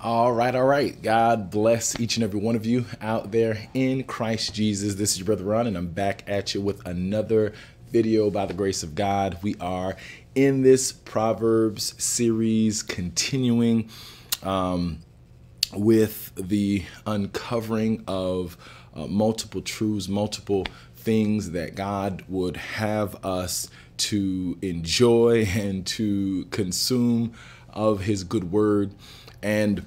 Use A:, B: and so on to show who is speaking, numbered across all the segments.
A: All right, all right. God bless each and every one of you out there in Christ Jesus. This is your brother Ron, and I'm back at you with another video by the grace of God. We are in this Proverbs series, continuing um, with the uncovering of uh, multiple truths, multiple things that God would have us to enjoy and to consume of His good word. And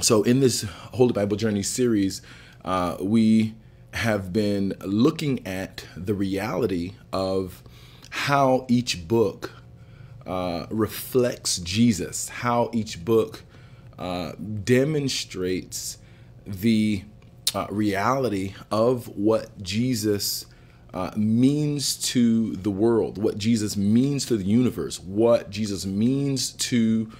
A: so, in this Holy Bible Journey series, uh, we have been looking at the reality of how each book uh, reflects Jesus, how each book uh, demonstrates the uh, reality of what Jesus uh, means to the world, what Jesus means to the universe, what Jesus means to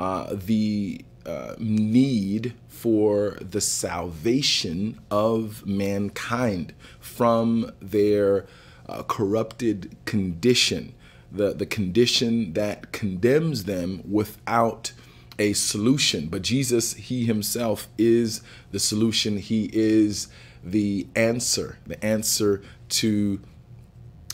A: uh, the uh, need for the salvation of mankind from their uh, corrupted condition, the, the condition that condemns them without a solution. But Jesus, He Himself, is the solution. He is the answer, the answer to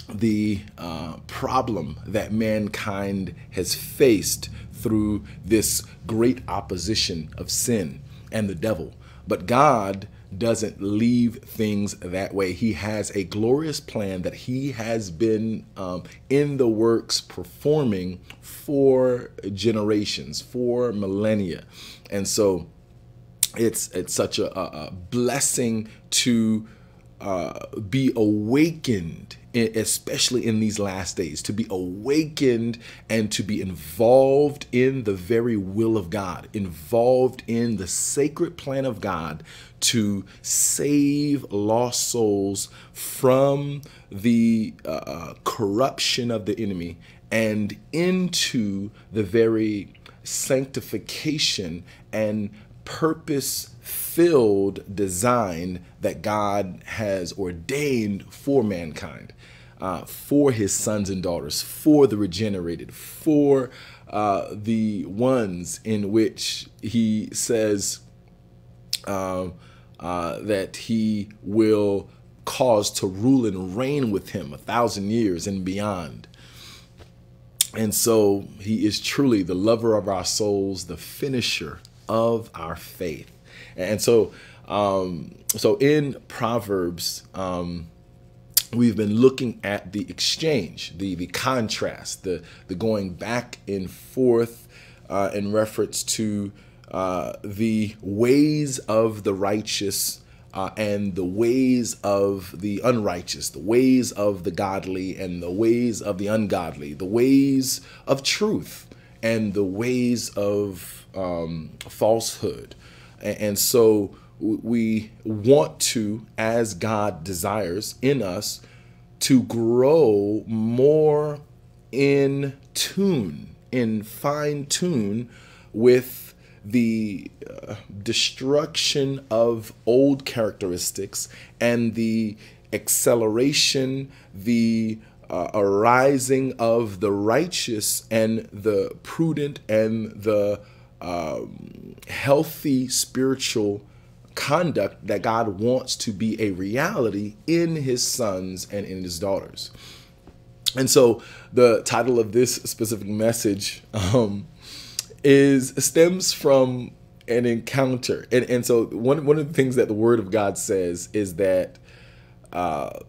A: the uh, problem that mankind has faced through this great opposition of sin and the devil. But God doesn't leave things that way. He has a glorious plan that He has been um, in the works performing for generations, for millennia. And so it's it's such a, a blessing to uh, be awakened especially in these last days, to be awakened and to be involved in the very will of God, involved in the sacred plan of God to save lost souls from the uh, uh corruption of the enemy and into the very sanctification and purpose filled design that God has ordained for mankind uh, for his sons and daughters, for the regenerated, for uh, the ones in which he says uh, uh, that he will cause to rule and reign with him a thousand years and beyond. And so he is truly the lover of our souls, the finisher of our faith. And so, um, so in Proverbs, um, we've been looking at the exchange, the the contrast, the the going back and forth uh, in reference to uh, the ways of the righteous uh, and the ways of the unrighteous, the ways of the godly and the ways of the ungodly, the ways of truth and the ways of um, falsehood, and, so we want to, as God desires in us, to grow more in tune, in fine tune with the uh, destruction of old characteristics and the acceleration, the uh, arising of the righteous and the prudent and the um, healthy spiritual conduct that God wants to be a reality in his sons and in his daughters. And so the title of this specific message um, is stems from an encounter. And, and so one, one of the things that the word of God says is that uh,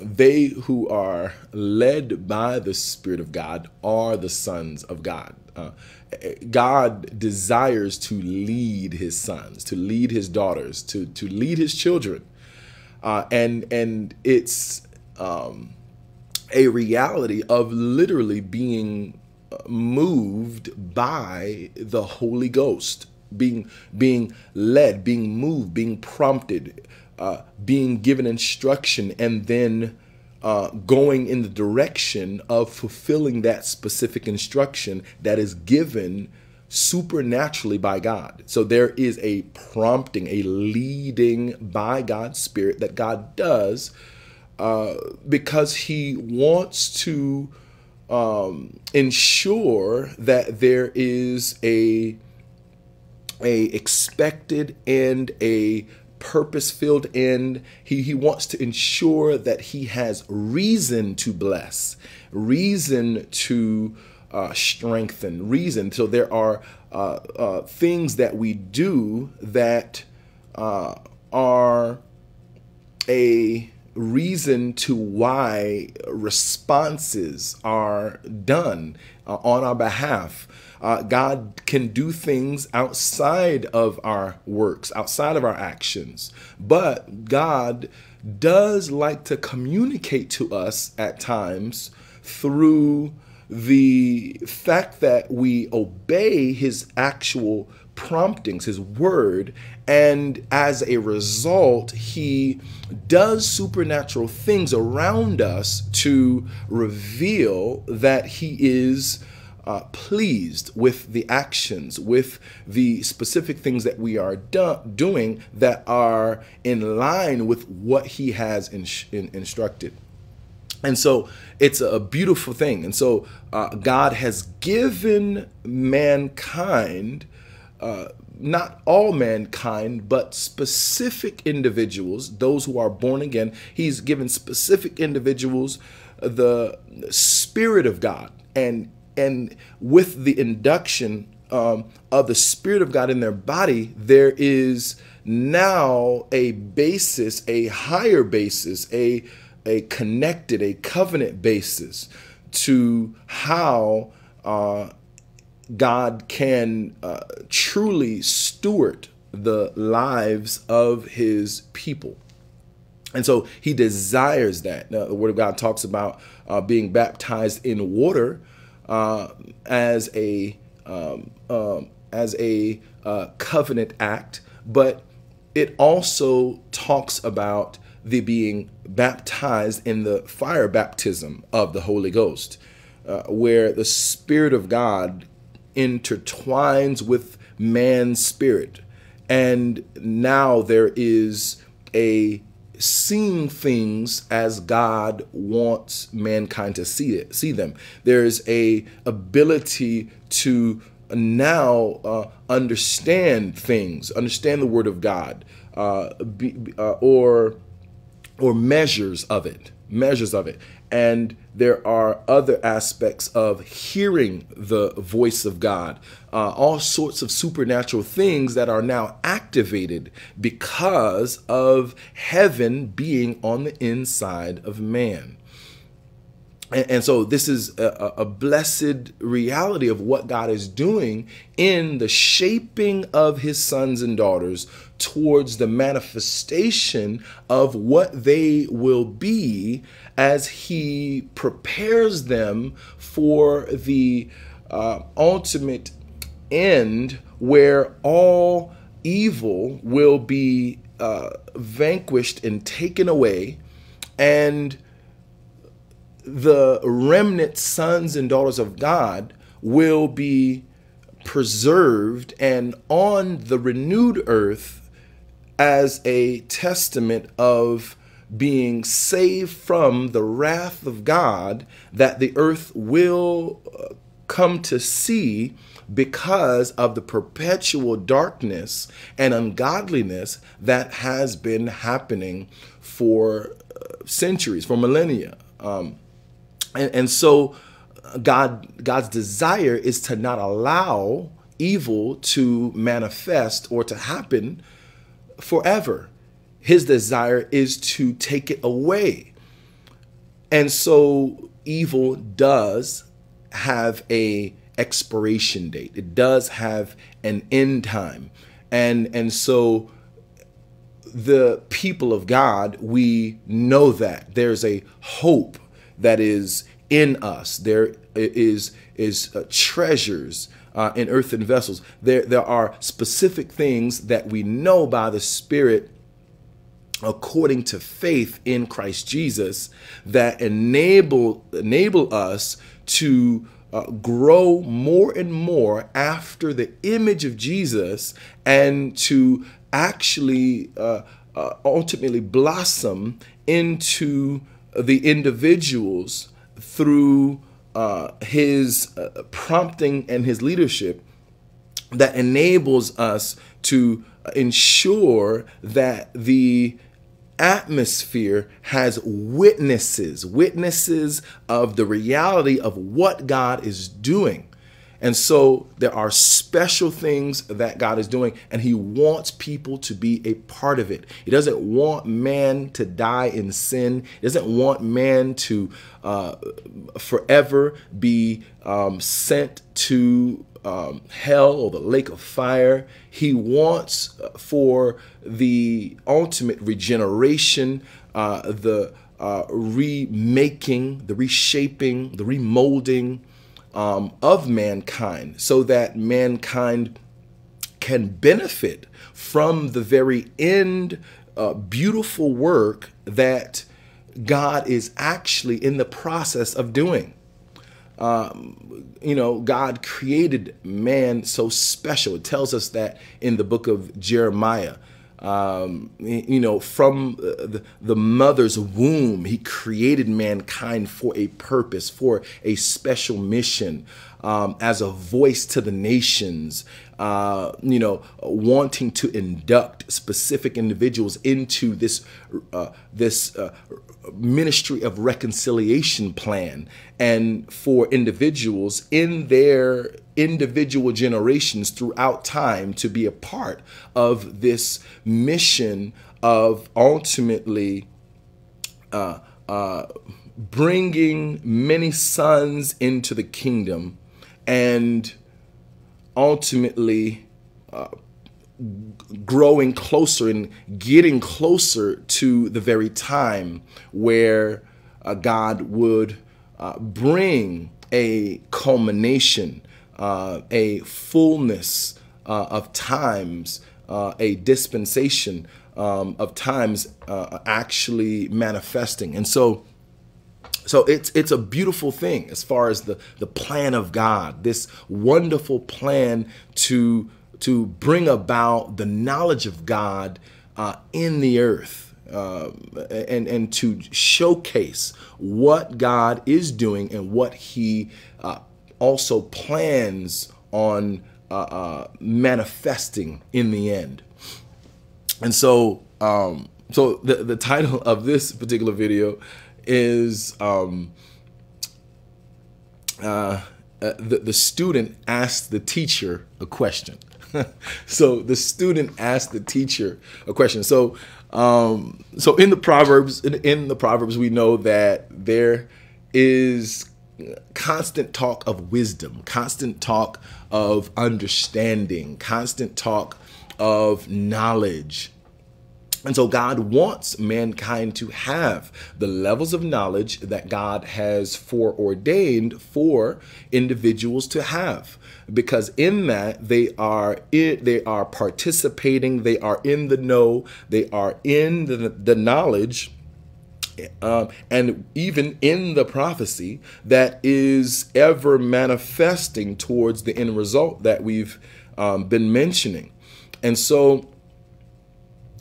A: they who are led by the Spirit of God are the sons of God. Uh, God desires to lead his sons, to lead his daughters, to, to lead his children. Uh, and, and it's um, a reality of literally being moved by the Holy Ghost, being, being led, being moved, being prompted, uh, being given instruction, and then uh, going in the direction of fulfilling that specific instruction that is given supernaturally by God. So there is a prompting, a leading by God's Spirit that God does uh, because He wants to um, ensure that there is a a expected and a purpose filled end. He, he wants to ensure that he has reason to bless, reason to uh, strengthen, reason. So there are uh, uh, things that we do that uh, are a reason to why responses are done uh, on our behalf. Uh, God can do things outside of our works, outside of our actions, but God does like to communicate to us at times through the fact that we obey his actual promptings, his word, and as a result, he does supernatural things around us to reveal that he is uh, pleased with the actions, with the specific things that we are do- doing that are in line with what he has in- in- instructed. And so it's a beautiful thing. And so uh, God has given mankind, uh, not all mankind, but specific individuals, those who are born again, He's given specific individuals the Spirit of God. And, and with the induction um, of the Spirit of God in their body, there is now a basis, a higher basis, a a connected, a covenant basis to how uh, God can uh, truly steward the lives of his people. And so he desires that. Now, the Word of God talks about uh, being baptized in water uh, as a um, um, as a uh, covenant act, but it also talks about the being baptized in the fire baptism of the Holy Ghost, uh, where the Spirit of God intertwines with man's spirit. And now there is a seeing things as God wants mankind to see it, see them. There's a ability to now uh, understand things, understand the Word of God, uh, be, uh, or or measures of it, measures of it. And there are other aspects of hearing the voice of God, uh, all sorts of supernatural things that are now activated because of heaven being on the inside of man. And, and so this is a, a blessed reality of what God is doing in the shaping of his sons and daughters towards the manifestation of what they will be as he prepares them for the uh, ultimate end where all evil will be uh, vanquished and taken away. And the remnant sons and daughters of God will be preserved and on the renewed earth as a testament of being saved from the wrath of God that the earth will uh, come to see because of the perpetual darkness and ungodliness that has been happening for uh, centuries, for millennia. Um, and, and so God God's desire is to not allow evil to manifest or to happen forever. His desire is to take it away. And so evil does have a expiration date. It does have an end time. And and so the people of God, we know that there's a hope that is in us. There is is uh, treasures uh, in earthen vessels. There there are specific things that we know by the Spirit according to faith in Christ Jesus that enable enable us to uh, grow more and more after the image of Jesus and to actually uh, uh, ultimately blossom into the individuals through uh, his uh, prompting and his leadership that enables us to ensure that the atmosphere has witnesses, witnesses of the reality of what God is doing. And so there are special things that God is doing, and He wants people to be a part of it. He doesn't want man to die in sin, He doesn't want man to uh, forever be um, sent to um, hell or the lake of fire. He wants uh, for the ultimate regeneration, uh, the uh, remaking, the reshaping, the remolding um, of mankind so that mankind can benefit from the very end uh, beautiful work that God is actually in the process of doing. Um, you know, God created man so special. It tells us that in the book of Jeremiah. Um, you know, from the, the mother's womb, he created mankind for a purpose, for a special mission, um, as a voice to the nations, uh, you know, wanting to induct specific individuals into this uh, this uh, ministry of reconciliation plan and for individuals in their individual generations throughout time to be a part of this mission of ultimately uh, uh, bringing many sons into the kingdom and ultimately uh, growing closer and getting closer to the very time where uh, God would uh, bring a culmination, uh, a fullness uh, of times, uh, a dispensation um, of times uh, actually manifesting. And so, so it's it's a beautiful thing as far as the the plan of God, this wonderful plan to to bring about the knowledge of God uh, in the earth uh, and, and to showcase what God is doing and what He uh, also plans on uh, uh, manifesting in the end. And so, um, so the, the title of this particular video is um, uh, the, the student asked the teacher a question. so the student asked the teacher a question. So, um, so in the proverbs, in, in the proverbs, we know that there is constant talk of wisdom, constant talk of understanding, constant talk of knowledge. And so God wants mankind to have the levels of knowledge that God has foreordained for individuals to have because in that they are they are participating, they are in the know, they are in the, the knowledge um, and even in the prophecy that is ever manifesting towards the end result that we've um, been mentioning. And so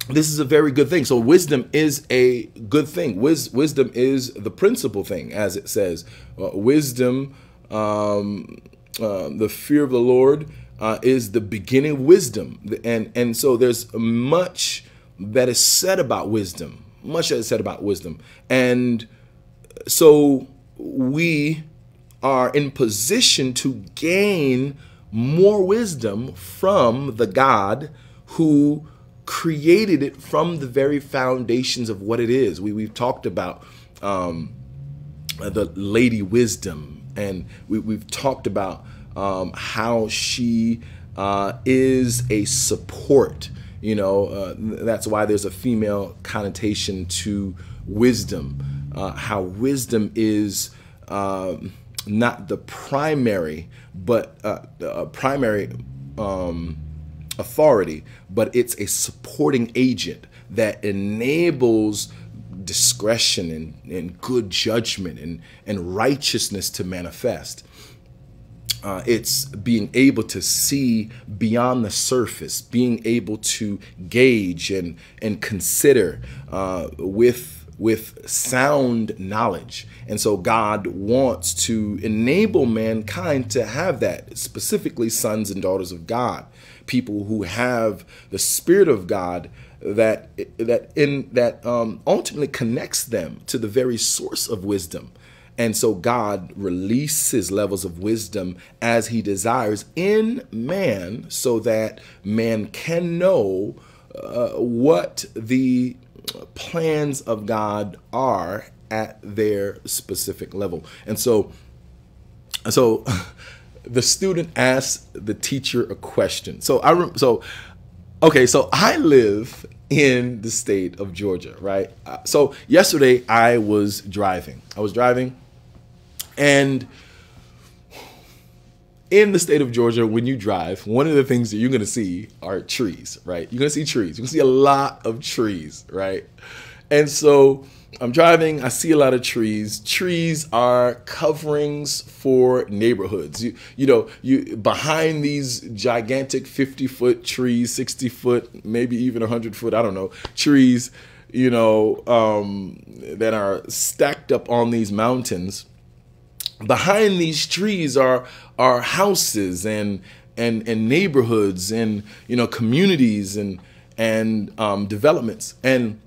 A: this is a very good thing. So wisdom is a good thing. Wis- wisdom is the principal thing, as it says. Uh, wisdom, um, uh, the fear of the Lord uh, is the beginning of wisdom. And, and so there's much that is said about wisdom, much that is said about wisdom. And so we are in position to gain more wisdom from the God who created it from the very foundations of what it is. We, we've talked about um, the Lady Wisdom, and we, we've talked about um, how she uh, is a support. You know, uh, that's why there's a female connotation to wisdom. Uh, how wisdom is um, not the primary, but uh, primary um, authority, but it's a supporting agent that enables discretion and, and good judgment and, and righteousness to manifest. Uh, it's being able to see beyond the surface, being able to gauge and and consider uh, with with sound knowledge. And so God wants to enable mankind to have that, specifically sons and daughters of God, people who have the spirit of God that that in that um, ultimately connects them to the very source of wisdom. And so God releases levels of wisdom as he desires in man so that man can know uh, what the plans of God are at their specific level. And so, so the student asks the teacher a question. So I so okay, so I live in the state of Georgia, right? Uh, so yesterday I was driving. I was driving and in the state of Georgia, when you drive, one of the things that you're to see are trees, right? You're to see trees. You're to see a lot of trees, right? And so I'm driving, I see a lot of trees. Trees are coverings for neighborhoods. You, you know, you behind these gigantic 50 foot trees, 60 foot, maybe even 100 foot, I don't know, trees, you know, um, that are stacked up on these mountains behind these trees are are houses and and and neighborhoods and you know communities and and um, developments. And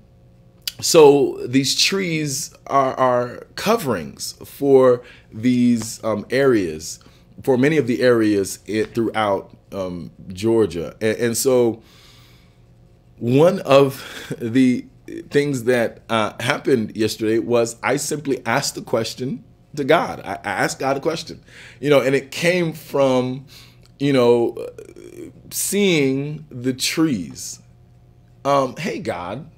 A: so these trees are, are coverings for these um, areas for many of the areas it, throughout um, Georgia. And, and, so one of the things that uh, happened yesterday was I simply asked the question to God. I, I asked God a question, you know, and it came from, you know, seeing the trees. Um, hey God,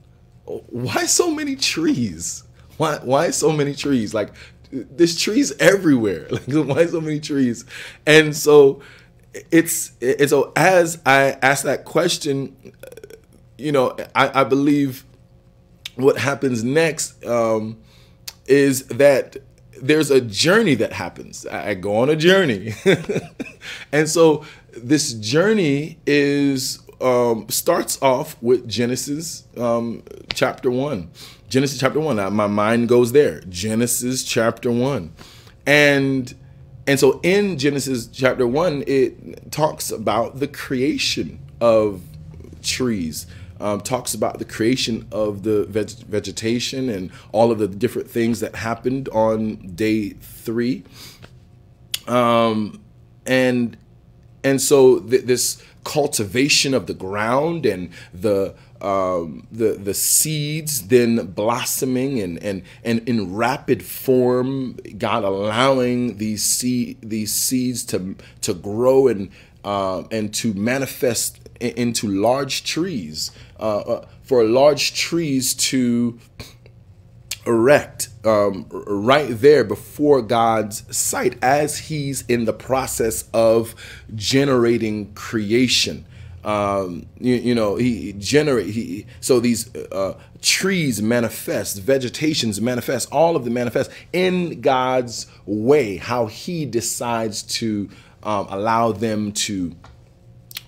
A: why so many trees? Why why so many trees? Like there's trees everywhere. Like why so many trees? And so it's it's so as I ask that question, you know, I, I believe what happens next um, is that there's a journey that happens. I go on a journey. and so this journey is um, starts off with Genesis um, chapter one. Genesis chapter one. my mind goes there. Genesis chapter one, and and so in Genesis chapter one, it talks about the creation of trees um, talks about the creation of the veg vegetation and all of the different things that happened on day three. Um, and and so th this cultivation of the ground and the um, the the seeds then blossoming and and and in rapid form, God allowing these seed these seeds to to grow and uh, and to manifest into large trees, uh, uh, for large trees to erect um, right there before God's sight as He's in the process of generating creation. Um, you, you, know, He generate. He so these uh, trees manifest, vegetations manifest, all of them manifest in God's way. How He decides to um, allow them to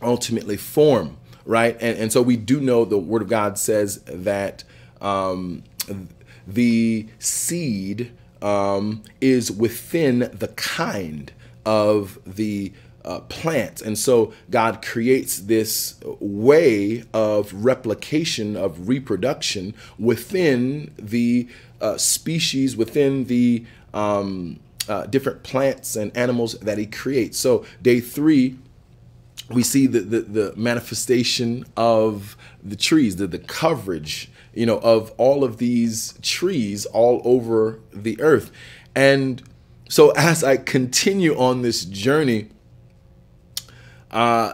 A: ultimately form, right? And, and so we do know the Word of God says that um, the seed um, is within the kind of the uh, plant. And so God creates this way of replication, of reproduction within the uh, species, within the um, uh, different plants and animals that He creates. So, day three we see the, the, the manifestation of the trees, the, the coverage, you know, of all of these trees all over the earth. And so as I continue on this journey, uh,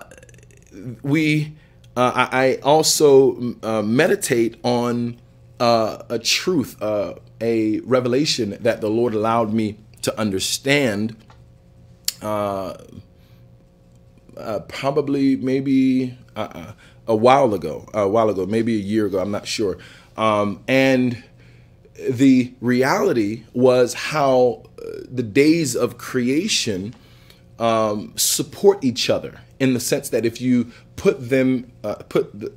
A: we, uh, I also uh, meditate on uh, a truth, uh, a revelation that the Lord allowed me to understand uh, probably maybe uh, a while ago, a while ago, maybe a year ago, I'm not sure. Um, and the reality was how uh, the days of creation um, support each other in the sense that if you put them, uh, put the,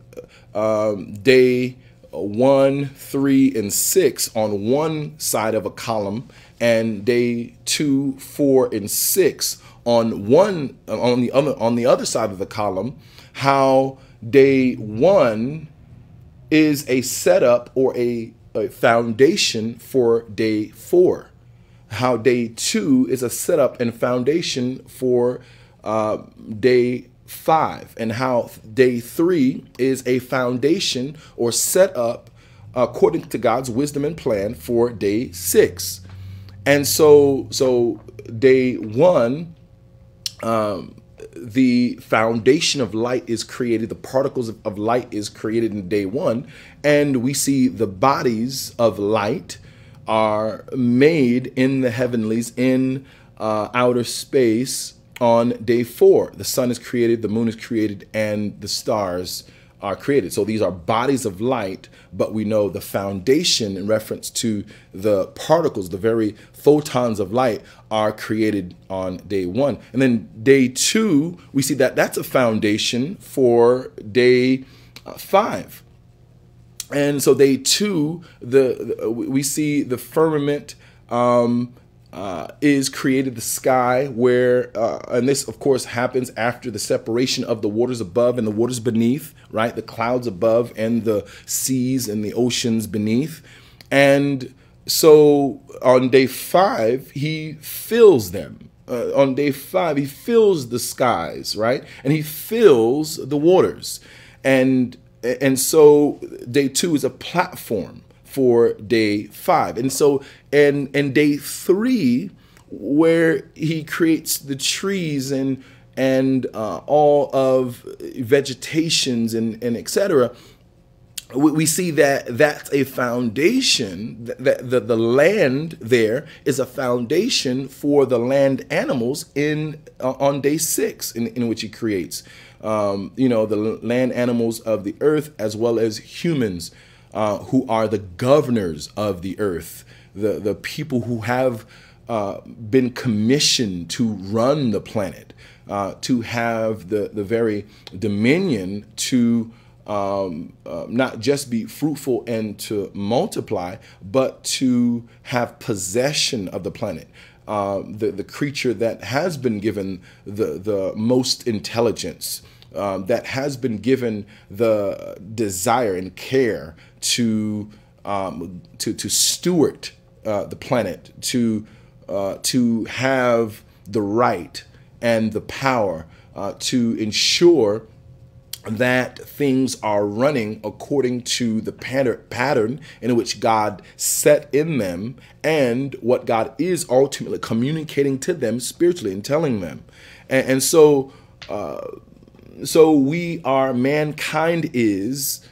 A: um, day one, three, and six on one side of a column, and day two, four, and six on one on the other on the other side of the column. How day one is a setup or a, a foundation for day four. How day two is a setup and foundation for uh, day five, and how day three is a foundation or setup according to God's wisdom and plan for day six. And so, so day one, um, the foundation of light is created, the particles of, of, light is created in day one, and we see the bodies of light are made in the heavenlies, in uh, outer space, on day four. The sun is created, the moon is created, and the stars are created. So these are bodies of light, but we know the foundation in reference to the particles, the very photons of light, are created on day one. And then day two, we see that that's a foundation for day uh, five. And so day two, the, the we see the firmament um, uh, is created the sky where uh, and this of course happens after the separation of the waters above and the waters beneath right? The clouds above and the seas and the oceans beneath. And so on day five he fills them. Uh, on day five he fills the skies right? And he fills the waters. And and so day two is a platform for day five. And so, and and day three, where he creates the trees and and uh, all of vegetations and and etc. We, see that that's a foundation. That the, the land there is a foundation for the land animals in uh, on day six, in, in which he creates. Um, you know the land animals of the earth as well as humans uh, who are the governors of the earth, the, the people who have uh, been commissioned to run the planet, uh, to have the, the very dominion to um, uh, not just be fruitful and to multiply, but to have possession of the planet. Uh, the, the creature that has been given the, the most intelligence, um, that has been given the desire and care to um, to to steward uh, the planet, to uh, to have the right and the power uh, to ensure that things are running according to the pattern in which God set in them and what God is ultimately communicating to them spiritually and telling them. And, and so, uh, so we are, mankind is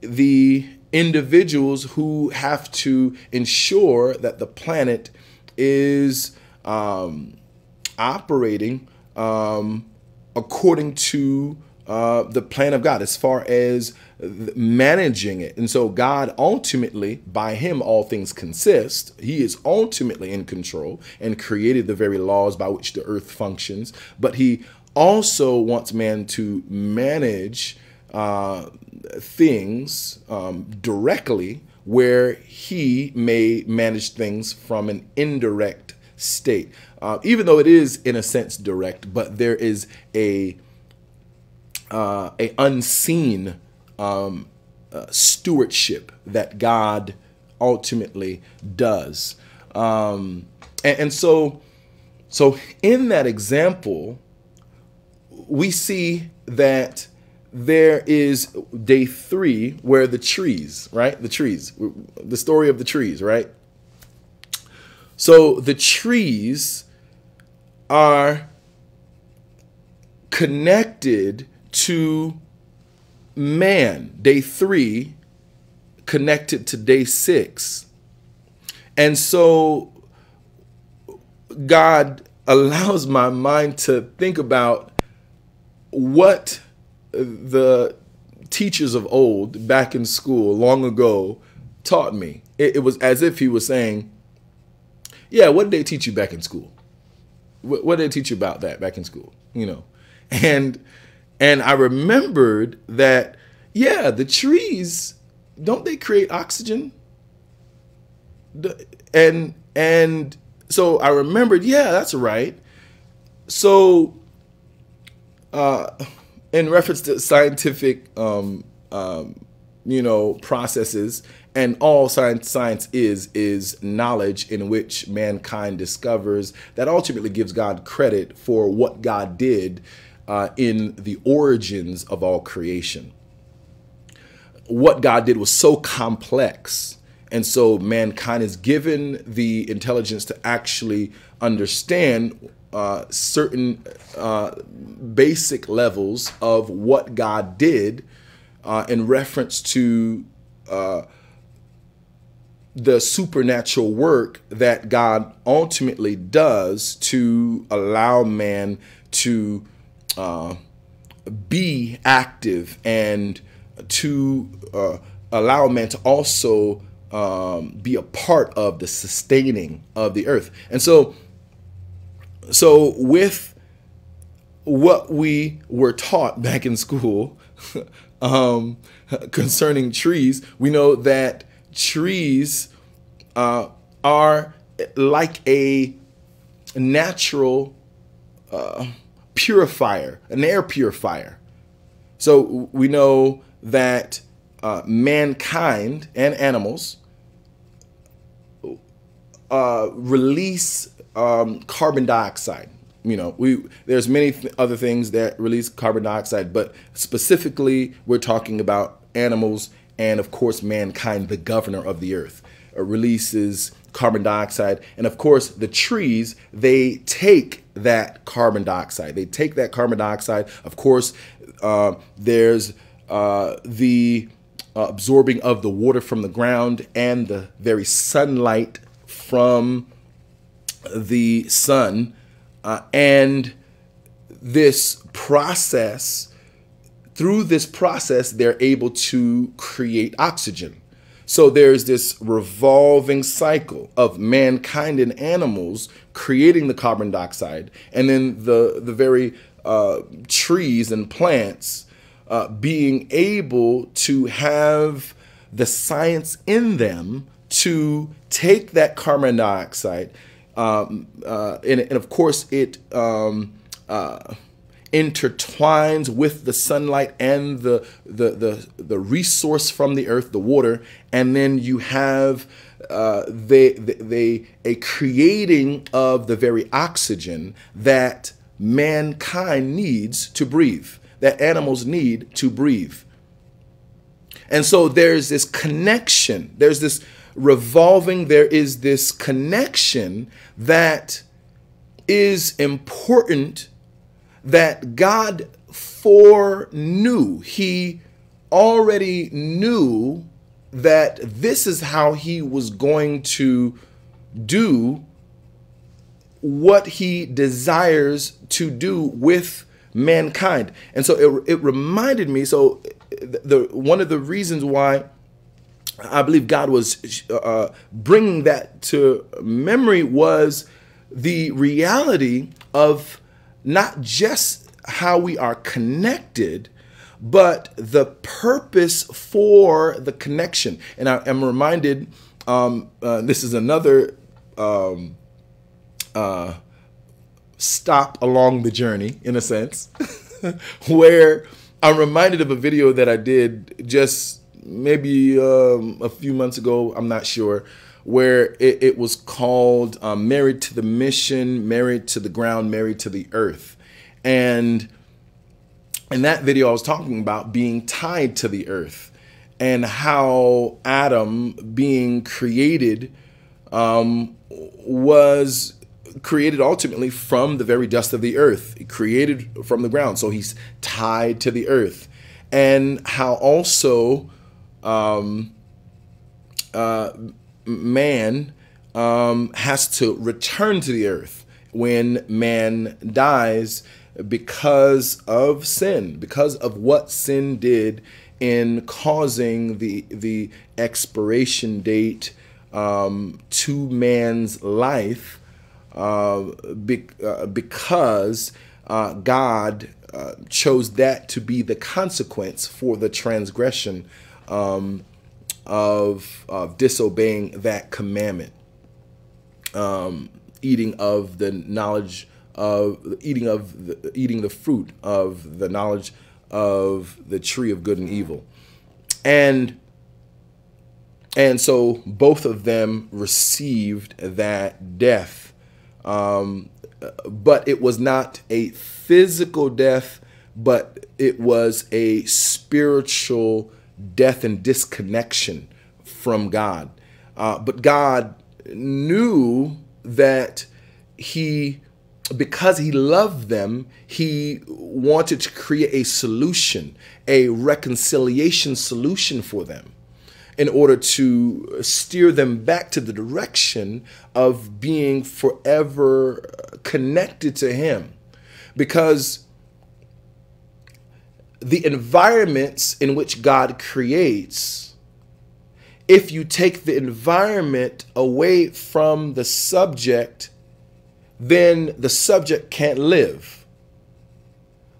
A: the individuals who have to ensure that the planet is um, operating um, according to uh, the plan of God as far as managing it. And so, God ultimately, by Him, all things consist. He is ultimately in control and created the very laws by which the earth functions. But He also wants man to manage uh, things um, directly where he may manage things from an indirect state. Uh, even though it is in a sense direct, but there is a uh, a unseen um, uh, stewardship that God ultimately does. Um, and, and so, so in that example, we see that there is day three where the trees, right? The trees, the story of the trees, right? So the trees are connected to man, day three, connected to day six. And so God allows my mind to think about what the teachers of old back in school long ago taught me. It, it, was as if he was saying, Yeah, what did they teach you back in school? What, what did they teach you about that back in school? You know? And and I remembered that, yeah, the trees don't they create oxygen? And and so I remembered, yeah, that's right. So, uh, in reference to scientific, um, um, you know, processes, and all science science is is knowledge in which mankind discovers that ultimately gives God credit for what God did uh, in the origins of all creation. What God did was so complex and so mankind is given the intelligence to actually understand uh, certain uh, basic levels of what God did uh, in reference to uh, the supernatural work that God ultimately does to allow man to uh, be active and to allow man to also um, be a part of the sustaining of the earth. And so, so with what we were taught back in school um, concerning trees, we know that trees uh, are like a natural uh, purifier, an air purifier. So we know that uh, mankind and animals uh, release um, carbon dioxide. You know, we there's many th other things that release carbon dioxide, but specifically we're talking about animals and of course mankind, the governor of the earth, uh, releases carbon dioxide, and of course the trees they take that carbon dioxide. They take that carbon dioxide. Of course, uh, there's uh, the absorbing of the water from the ground and the very sunlight from the sun. Uh, and this process, through this process, they're able to create oxygen. So there's this revolving cycle of mankind and animals creating the carbon dioxide, and then the the very uh, trees and plants uh, being able to have the science in them to take that carbon dioxide, um, uh, and, and, of course it um, uh, intertwines with the sunlight and the, the, the, the resource from the earth, the water, and then you have uh, they, they, a creating of the very oxygen that mankind needs to breathe, that animals need to breathe. And so there's this connection, there's this revolving, there is this connection that is important that God foreknew. He already knew that this is how he was going to do what he desires to do with mankind. And so it, it reminded me, so the one of the reasons why I believe God was uh, bringing that to memory was the reality of not just how we are connected, but the purpose for the connection. And I am reminded um, uh, this is another um, uh, stop along the journey, in a sense, where I'm reminded of a video that I did just maybe um, a few months ago, I'm not sure, where it, it was called um, Married to the Mission, Married to the Ground, Married to the Earth. And in that video, I was talking about being tied to the earth and how Adam, being created, um, was created ultimately from the very dust of the earth, created from the ground. So he's tied to the earth. And how also um, uh, man um, has to return to the earth when man dies because of sin, because of what sin did in causing the the expiration date um, to man's life, uh, be, uh, because uh, God uh, chose that to be the consequence for the transgression um, of, of disobeying that commandment. Um, eating of the knowledge of eating of the, eating the fruit of the knowledge of the tree of good and evil. And and so both of them received that death. Um, but it was not a physical death, but it was a spiritual death and disconnection from God. Uh, but God knew that He, because He loved them, He wanted to create a solution, a reconciliation solution for them in order to steer them back to the direction of being forever connected to Him. Because the environments in which God creates, if you take the environment away from the subject, then the subject can't live.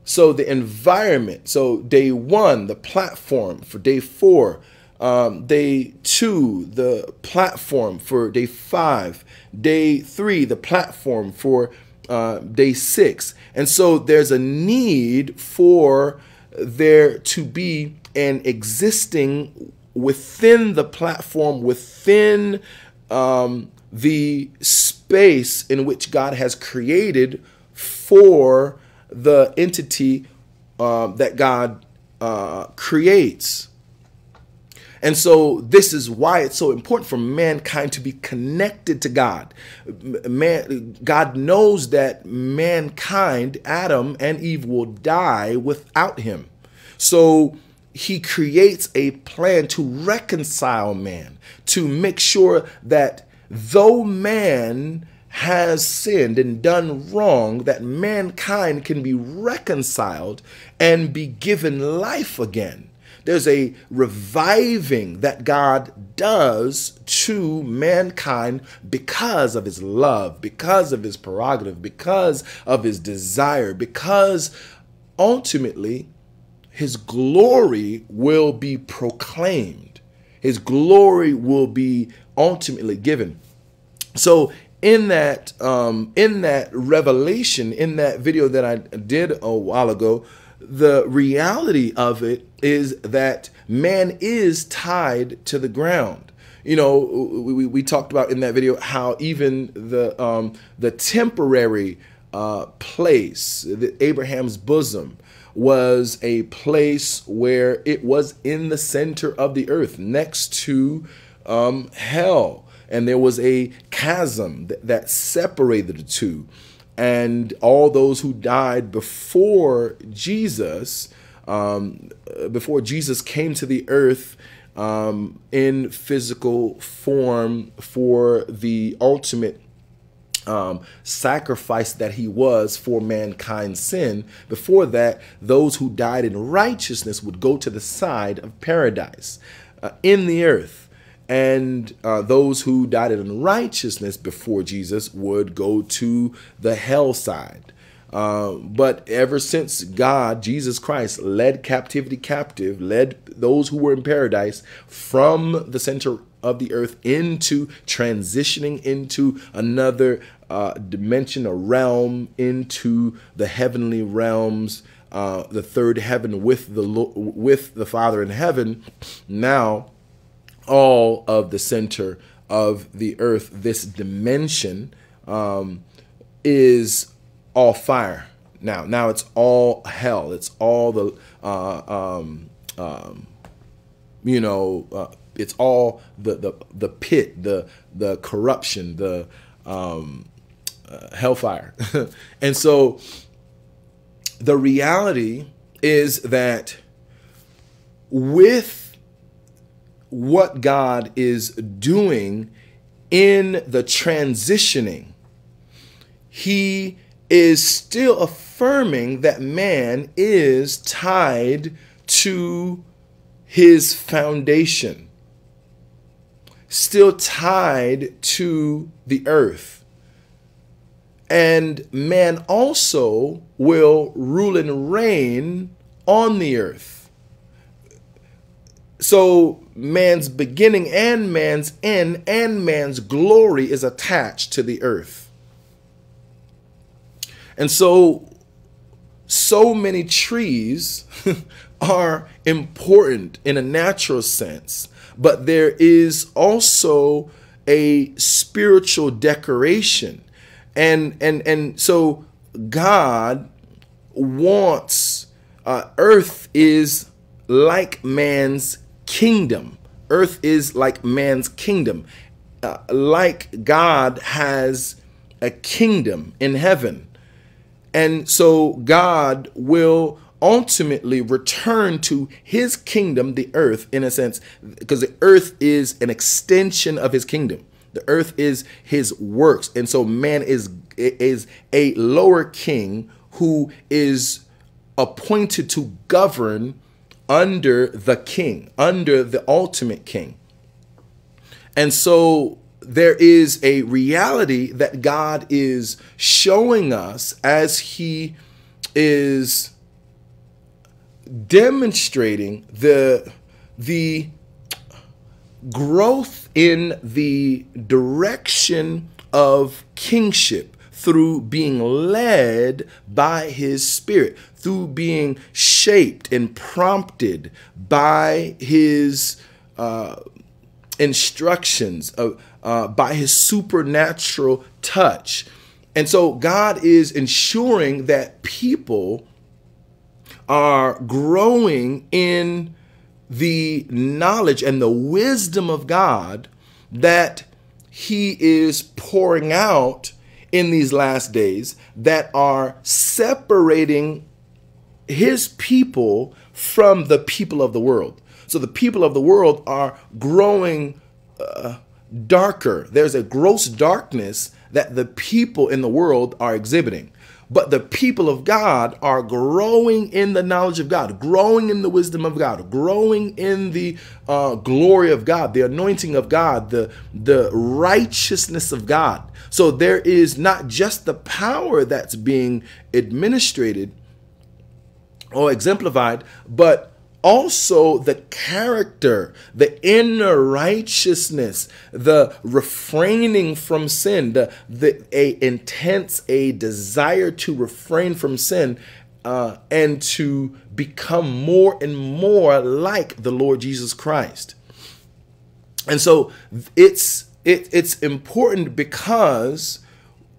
A: So the environment, so day one, the platform for day four, um, day two, the platform for day five, day three, the platform for uh, day six. And so there's a need for there to be an existing within the platform, within um, the space in which God has created for the entity uh, that God uh, creates. And so this is why it's so important for mankind to be connected to God. Man, God knows that mankind, Adam and Eve, will die without him. So he creates a plan to reconcile man, to make sure that though man has sinned and done wrong, that mankind can be reconciled and be given life again. There's a reviving that God does to mankind because of his love, because of his prerogative, because of his desire, because ultimately his glory will be proclaimed. His glory will be ultimately given. So in that um, in that revelation, in that video that I did a while ago, the reality of it is that man is tied to the ground. You know, we, we talked about in that video how even the um, the temporary uh, place, the Abraham's bosom, was a place where it was in the center of the earth, next to um, hell, and there was a chasm that, that separated the two and all those who died before Jesus, um, before Jesus came to the earth um, in physical form for the ultimate um, sacrifice that he was for mankind's sin. Before that, those who died in righteousness would go to the side of paradise uh, in the earth and uh, those who died in righteousness before Jesus would go to the hell side. Uh, but ever since God, Jesus Christ, led captivity captive, led those who were in paradise from the center of the earth into transitioning into another uh, dimension, a realm, into the heavenly realms, uh, the third heaven with the with the Father in heaven. Now all of the center of the earth, this dimension, um, is all fire. Now, now it's all hell. It's all the, uh, um, um, you know, uh, it's all the, the the pit, the the corruption, the um, uh, hellfire, and so the reality is that with what God is doing in the transitioning. He is still affirming that man is tied to his foundation, still tied to the earth. And man also will rule and reign on the earth. So man's beginning and man's end and man's glory is attached to the earth. And so, so many trees are important in a natural sense, but there is also a spiritual decoration. And and and so God wants uh, earth is like man's kingdom. Earth is like man's kingdom. Uh, like God has a kingdom in heaven. And so God will ultimately return to his kingdom, the earth, in a sense, because the earth is an extension of his kingdom. The earth is his works. And so man is is a lower king who is appointed to govern under the king, under the ultimate king. And so there is a reality that God is showing us as he is demonstrating the the growth in the direction of kingship through being led by his spirit, through being shaped and prompted by his uh, instructions, uh, uh, by his supernatural touch. And so God is ensuring that people are growing in the knowledge and the wisdom of God that he is pouring out in these last days that are separating his people from the people of the world. So the people of the world are growing uh, darker. There's a gross darkness that the people in the world are exhibiting. But the people of God are growing in the knowledge of God, growing in the wisdom of God, growing in the uh, glory of God, the anointing of God, the, the righteousness of God. So there is not just the power that's being administrated or exemplified, but also the character, the inner righteousness, the refraining from sin, the, the a intense a desire to refrain from sin uh, and to become more and more like the Lord Jesus Christ. And so it's it, it's important because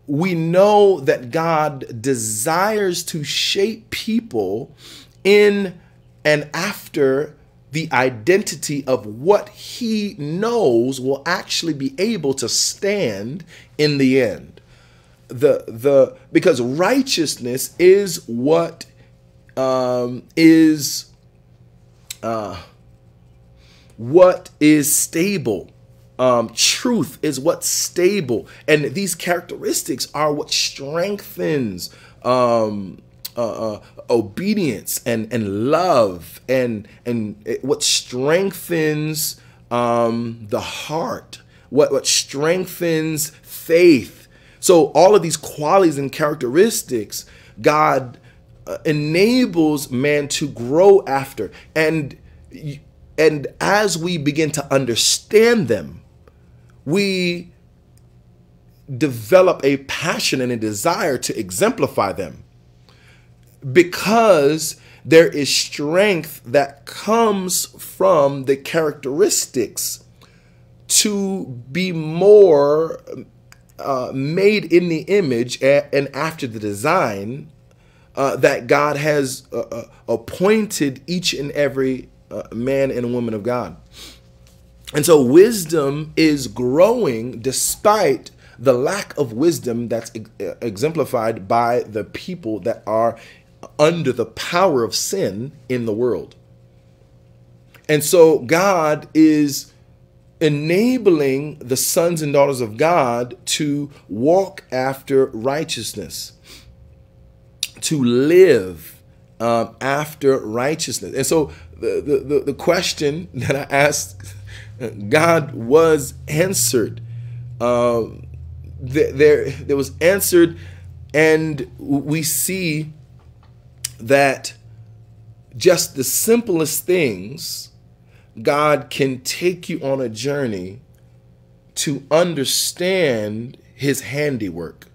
A: we know that God desires to shape people in and after the identity of what he knows will actually be able to stand in the end. The the because righteousness is what um, is uh, what is stable. Um, truth is what's stable. And these characteristics are what strengthens um, uh, uh, obedience and and love and and what strengthens um, the heart, what what strengthens faith. So all of these qualities and characteristics, God uh, enables man to grow after, and and as we begin to understand them, we develop a passion and a desire to exemplify them because there is strength that comes from the characteristics to be more uh, made in the image and after the design uh, that God has uh, uh, appointed each and every uh, man and woman of God. And so wisdom is growing despite the lack of wisdom that's exemplified by the people that are under the power of sin in the world. And so God is enabling the sons and daughters of God to walk after righteousness, to live um, after righteousness. And so the, the, the question that I asked God was answered. Um, there, there was answered, and we see that just the simplest things God can take you on a journey to understand his handiwork,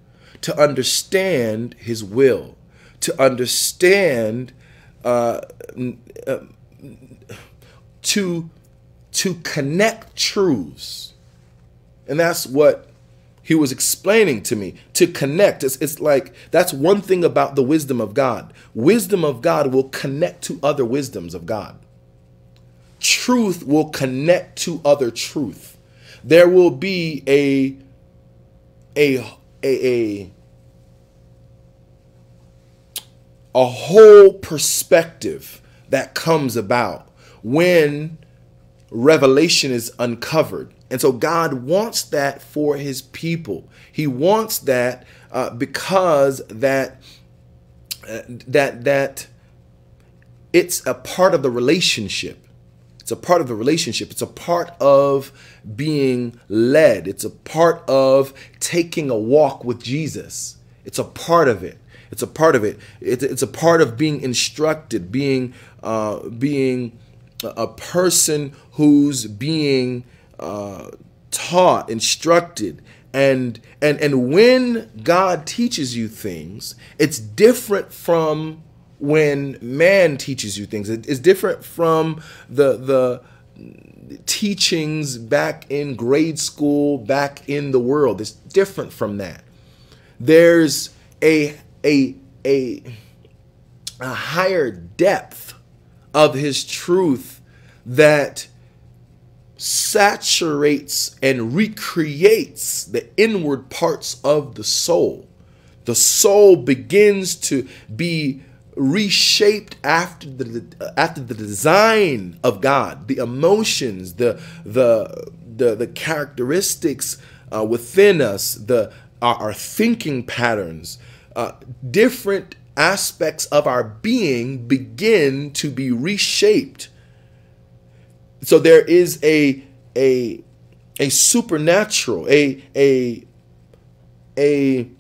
A: to understand his will, to understand, uh, uh, to, to connect truths. And that's what he was explaining to me to connect. It's, it's like that's one thing about the wisdom of God. Wisdom of God will connect to other wisdoms of God. Truth will connect to other truth. There will be a a a a, a whole perspective that comes about when revelation is uncovered and so God wants that for his people. He wants that uh, because that uh, that that it's a part of the relationship. It's a part of the relationship. It's a part of being led. It's a part of taking a walk with Jesus. It's a part of it. It's a part of it. It's, a part of being instructed, being uh, being a person who's being uh, taught, instructed, and and and when God teaches you things, it's different from when man teaches you things. It's different from the the teachings back in grade school, back in the world. It's different from that. There's a a a a higher depth of his truth that saturates and recreates the inward parts of the soul. The soul begins to be reshaped after the after the design of God, the emotions, the the the, the characteristics uh, within us, the our, our thinking patterns, uh, different aspects of our being begin to be reshaped so there is a a a supernatural, a a a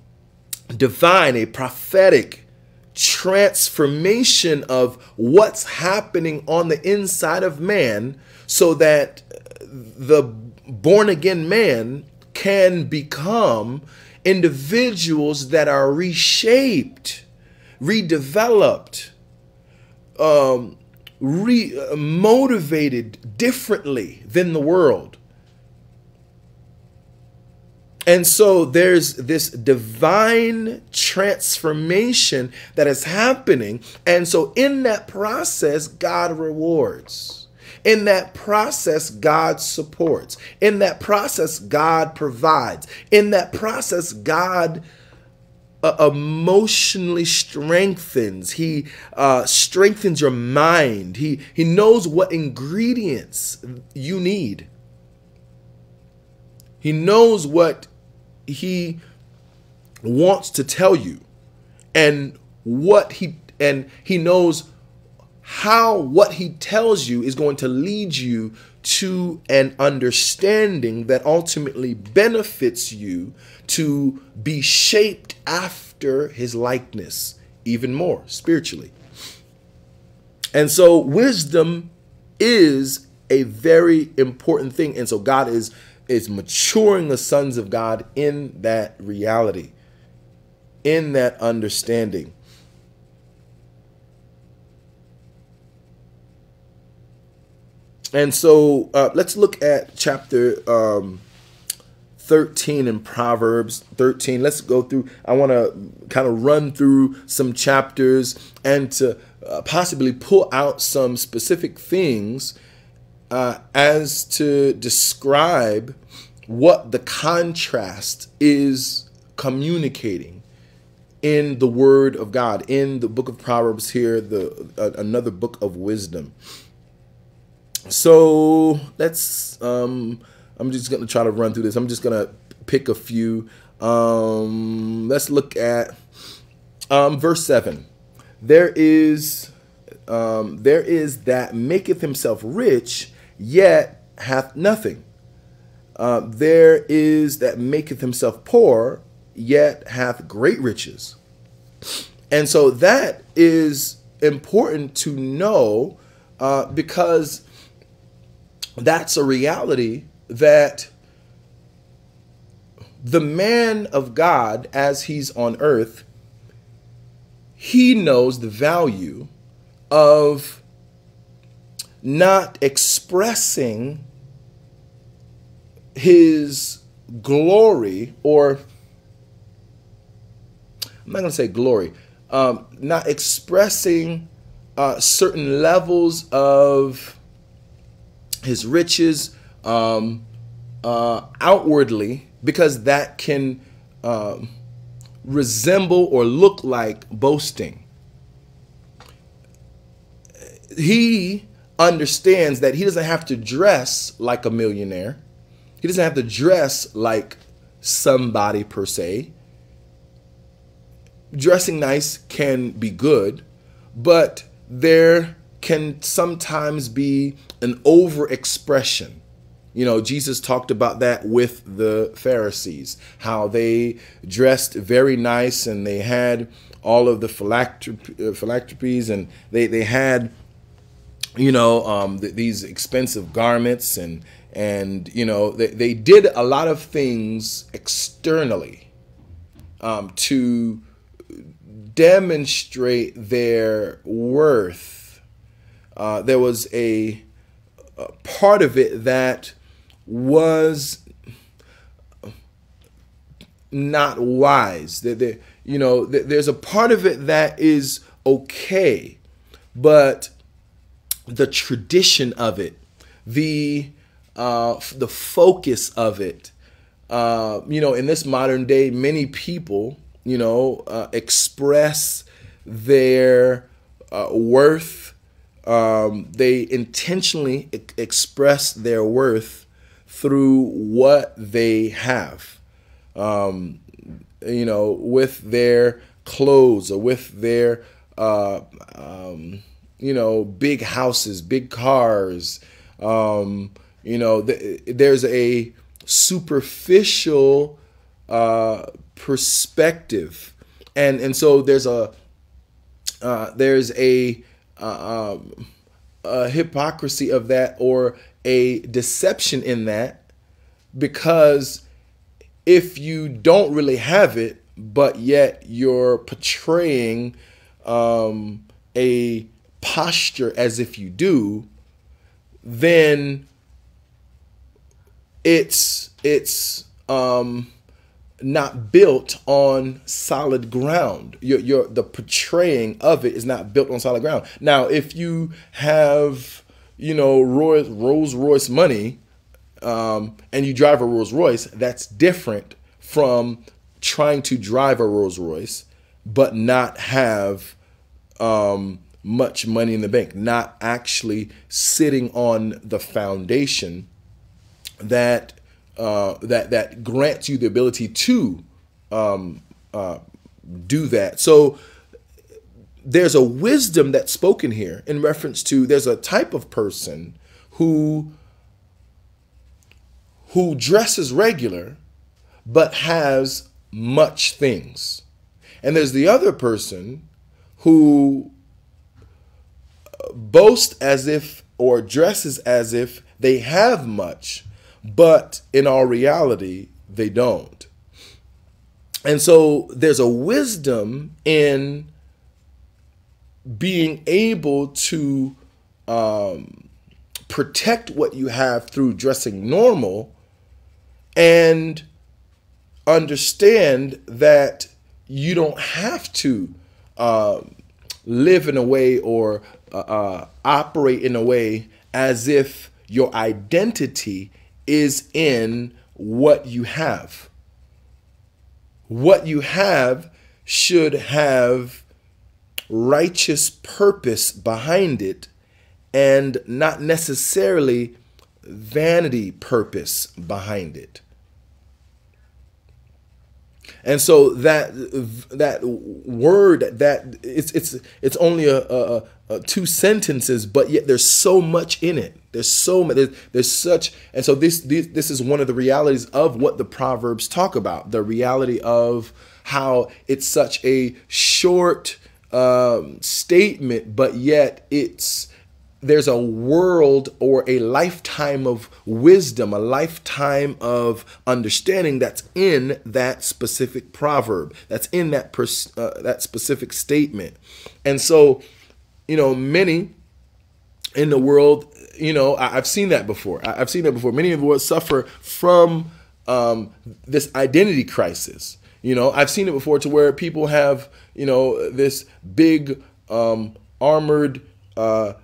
A: divine, a prophetic transformation of what's happening on the inside of man so that the born again man can become individuals that are reshaped, redeveloped, um, re- uh, motivated differently than the world. And so there's this divine transformation that is happening. And so in that process, God rewards. In that process, God supports. In that process, God provides. In that process, God uh, emotionally strengthens. He uh, strengthens your mind. He he knows what ingredients you need. He knows what he wants to tell you, and what he and he knows how what he tells you is going to lead you to an understanding that ultimately benefits you to be shaped after his likeness even more spiritually. And so wisdom is a very important thing and so God is is maturing the sons of God in that reality in that understanding. And so uh, let's look at chapter um, 13 in Proverbs 13. Let's go through. I want to kind of run through some chapters and to uh, possibly pull out some specific things uh, as to describe what the contrast is communicating in the word of God in the book of Proverbs here the uh, another book of wisdom so let's um i'm just gonna try to run through this. I'm just gonna pick a few. Um let's look at um verse 7 there is um there is that maketh himself rich yet hath nothing. Uh, there is that maketh himself poor yet hath great riches. And so that is important to know uh, because that's a reality that the man of God, as he's on earth, he knows the value of not expressing his glory, or I'm not going to say glory, um, not expressing uh, certain levels of his riches um, uh, outwardly, because that can um, resemble or look like boasting. He understands that he doesn't have to dress like a millionaire. He doesn't have to dress like somebody per se. Dressing nice can be good, but there can sometimes be an overexpression. You know, Jesus talked about that with the Pharisees, how they dressed very nice and they had all of the uh, philanthropies and they, they had, you know, um, th these expensive garments and and you know they, they did a lot of things externally um, to demonstrate their worth uh, there was a, a, part of it that was not wise that there you know there's a part of it that is okay but the tradition of it the uh, the focus of it. Uh, you know, in this modern day, many people, you know, uh, express their uh, worth. Um, they intentionally e express their worth through what they have. Um, you know, with their clothes or with their, uh, um, you know, big houses, big cars. Um, you know, th there's a superficial uh, perspective, and and so there's a uh, there's a, um, a hypocrisy of that or a deception in that because if you don't really have it, but yet you're portraying um, a posture as if you do, then it's it's um, not built on solid ground. Your, your the portraying of it is not built on solid ground. Now, if you have you know Rolls Rolls Royce money um, and you drive a Rolls Royce, that's different from trying to drive a Rolls Royce but not have um, much money in the bank, not actually sitting on the foundation that uh, that that grants you the ability to um, uh, do that. So there's a wisdom that's spoken here in reference to there's a type of person who who dresses regular but has much things. And there's the other person who boasts as if or dresses as if they have much but in all reality, they don't. And so there's a wisdom in being able to um, protect what you have through dressing normal and understand that you don't have to uh, live in a way or uh, uh, operate in a way as if your identity is in what you have. What you have should have righteous purpose behind it and not necessarily vanity purpose behind it. And so that that word that it's it's it's only a, a, a, two sentences, but yet there's so much in it. There's so much. There's, there's such, and so this, this this is one of the realities of what the proverbs talk about. The reality of how it's such a short um, statement, but yet it's there's a world or a lifetime of wisdom, a lifetime of understanding that's in that specific proverb, that's in that pers- uh, that specific statement. And so, you know, many in the world, you know, I, have seen that before. I, have seen that before. Many of us suffer from um, this identity crisis. You know, I've seen it before to where people have, you know, this big um, armored uh,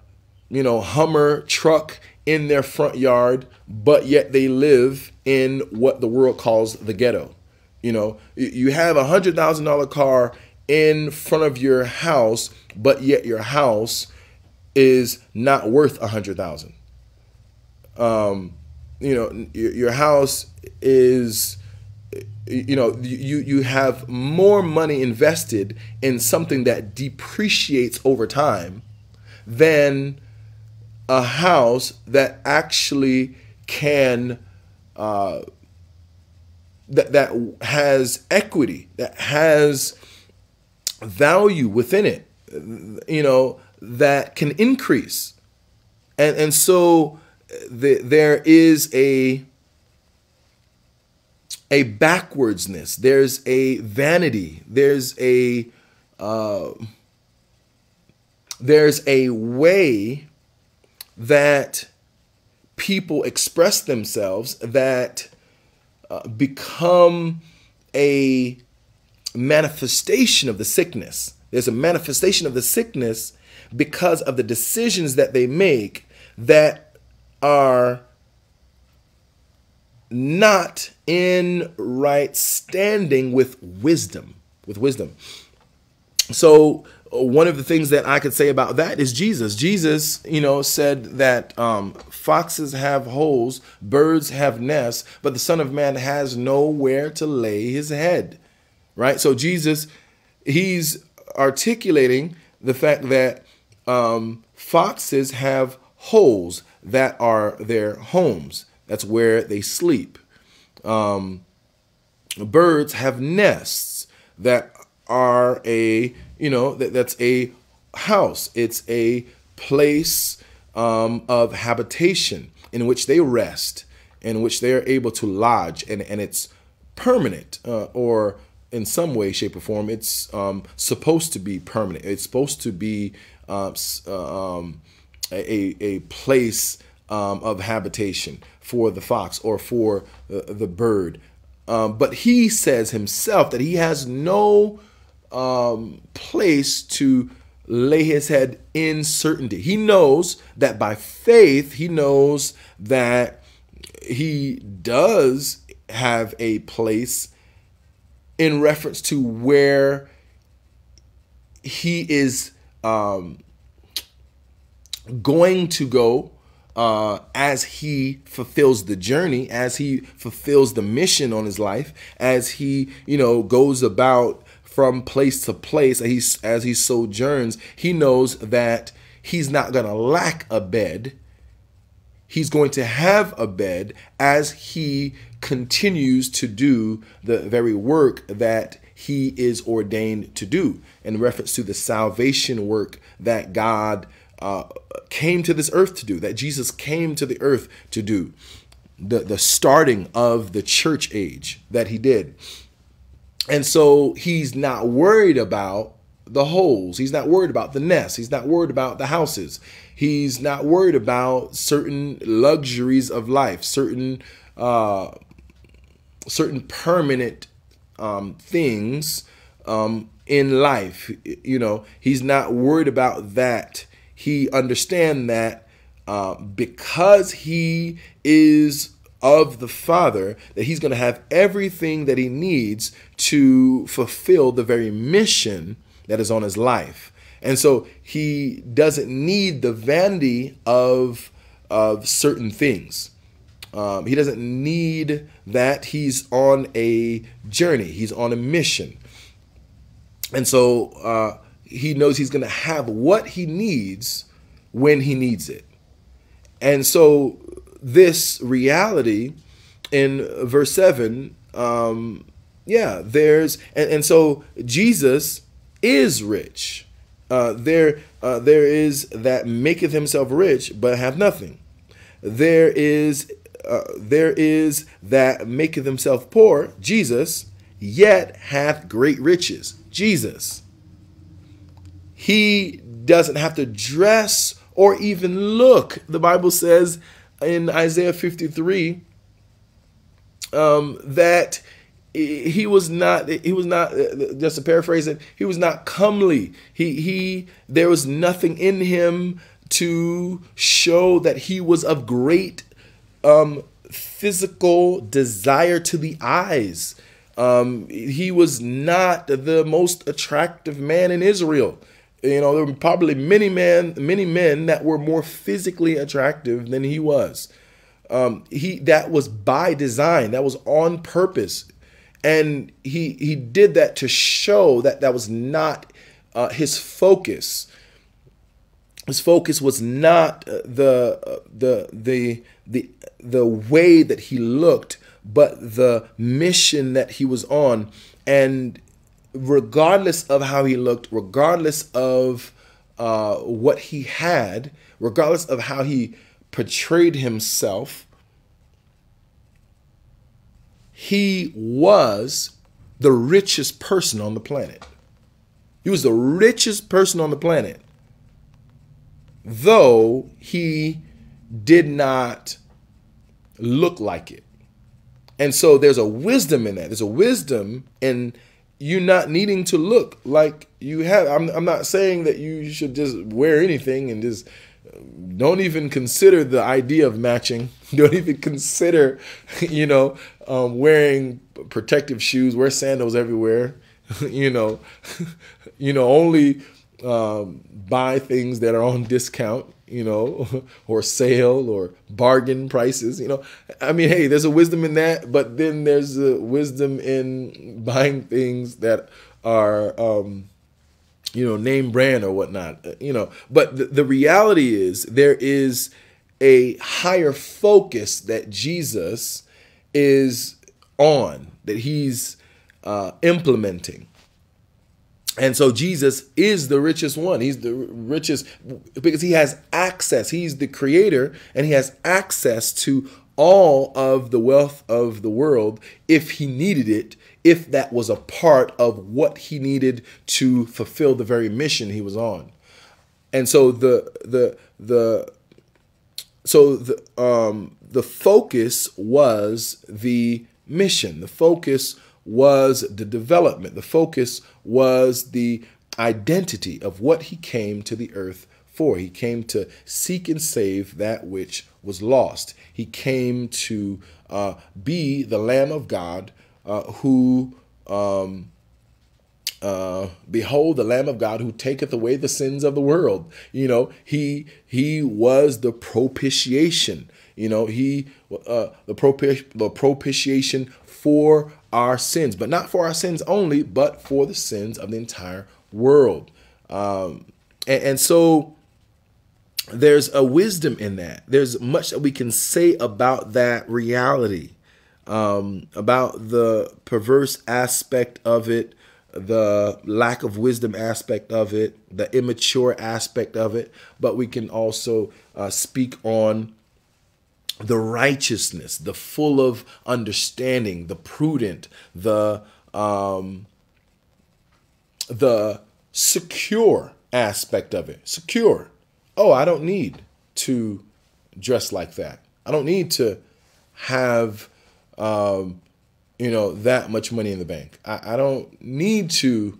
A: you know, Hummer truck in their front yard, but yet they live in what the world calls the ghetto. You know, you have a hundred thousand dollar car in front of your house, but yet your house is not worth a hundred thousand. Um, you know, your house is, you know, you you have more money invested in something that depreciates over time than a house that actually can uh, that that has equity, that has value within it, you know, that can increase, and and so the, there is a a backwardsness. There's a vanity. There's a uh, there's a way that people express themselves that uh, become a manifestation of the sickness. There's a manifestation of the sickness because of the decisions that they make that are not in right standing with wisdom with wisdom so one of the things that I could say about that is Jesus. Jesus, you know, said that um, foxes have holes, birds have nests, but the Son of Man has nowhere to lay his head. Right? So Jesus, he's articulating the fact that um, foxes have holes that are their homes. That's where they sleep. Um, birds have nests that are a you know that, that's a house it's a place um, of habitation in which they rest in which they are able to lodge and, and it's permanent uh, or in some way shape or form it's um, supposed to be permanent it's supposed to be uh, uh um, a, a place um, of habitation for the fox or for the, the bird um, but he says himself that he has no um, place to lay his head in certainty. He knows that by faith, he knows that he does have a place in reference to where he is um, going to go uh, as he fulfills the journey, as he fulfills the mission on his life, as he, you know, goes about from place to place as he, as he sojourns, he knows that he's not going to lack a bed. He's going to have a bed as he continues to do the very work that he is ordained to do in reference to the salvation work that God uh, came to this earth to do, that Jesus came to the earth to do, the, the starting of the church age that he did. And so he's not worried about the holes. He's not worried about the nest. He's not worried about the houses. He's not worried about certain luxuries of life, certain uh, certain permanent um, things um, in life. You know, he's not worried about that. He understands that uh, because he is of the Father that he's going to have everything that he needs to fulfill the very mission that is on his life. And so he doesn't need the vanity of, of certain things. Um, he doesn't need that. He's on a journey, he's on a mission. And so uh, he knows he's going to have what he needs when he needs it. And so this reality in verse 7 um, yeah there's and, and so jesus is rich uh, there uh, there is that maketh himself rich but have nothing. There is uh, there is that maketh himself poor, Jesus, yet hath great riches. Jesus. He doesn't have to dress or even look. The Bible says in Isaiah 53 um, that he was not he was not just to paraphrase it he was not comely he he there was nothing in him to show that he was of great um, physical desire to the eyes. Um, he was not the most attractive man in israel. You know there were probably many men many men that were more physically attractive than he was. Um, he that was by design. That was on purpose. And he he did that to show that that was not uh, his focus. His focus was not uh, the uh, the the the the way that he looked, but the mission that he was on. And regardless of how he looked, regardless of uh, what he had, regardless of how he portrayed himself, he was the richest person on the planet. He was the richest person on the planet, though he did not look like it. And so there's a wisdom in that. There's a wisdom in you not needing to look like you have. I'm, I'm not saying that you should just wear anything and just don't even consider the idea of matching. Don't even consider, you know, um, wearing protective shoes. Wear sandals everywhere. you know, you know, only um, buy things that are on discount. You know, or sale or bargain prices. You know, I mean, hey, there's a wisdom in that, but then there's a wisdom in buying things that are. Um, you know, name brand or whatnot, uh, you know. But the, the reality is there is a higher focus that Jesus is on, that he's uh, implementing. And so Jesus is the richest one. He's the richest because he has access. He's the creator and he has access to all of the wealth of the world if he needed it if that was a part of what he needed to fulfill the very mission he was on. And so the the the so the um the focus was the mission. The focus was the development. The focus was the identity of what he came to the earth for. He came to seek and save that which was lost. He came to uh, be the Lamb of God uh, who um, uh, behold the lamb of god who taketh away the sins of the world you know he he was the propitiation you know he uh, the, propiti- the propitiation for our sins but not for our sins only but for the sins of the entire world. Um, and, and so there's a wisdom in that. There's much that we can say about that reality um, about the perverse aspect of it, the lack of wisdom aspect of it, the immature aspect of it, but we can also uh, speak on the righteousness, the full of understanding, the prudent, the um, the secure aspect of it. Secure. Oh, I don't need to dress like that. I don't need to have um, you know, that much money in the bank. I, I don't need to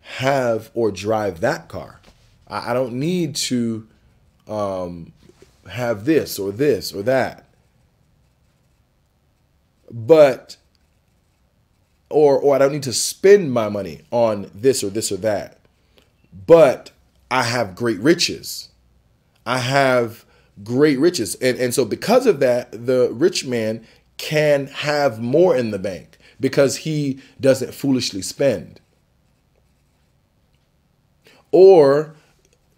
A: have or drive that car. I, I don't need to um, have this or this or that. But or or I don't need to spend my money on this or this or that. But I have great riches. I have great riches. And and so because of that, the rich man can have more in the bank because he doesn't foolishly spend. Or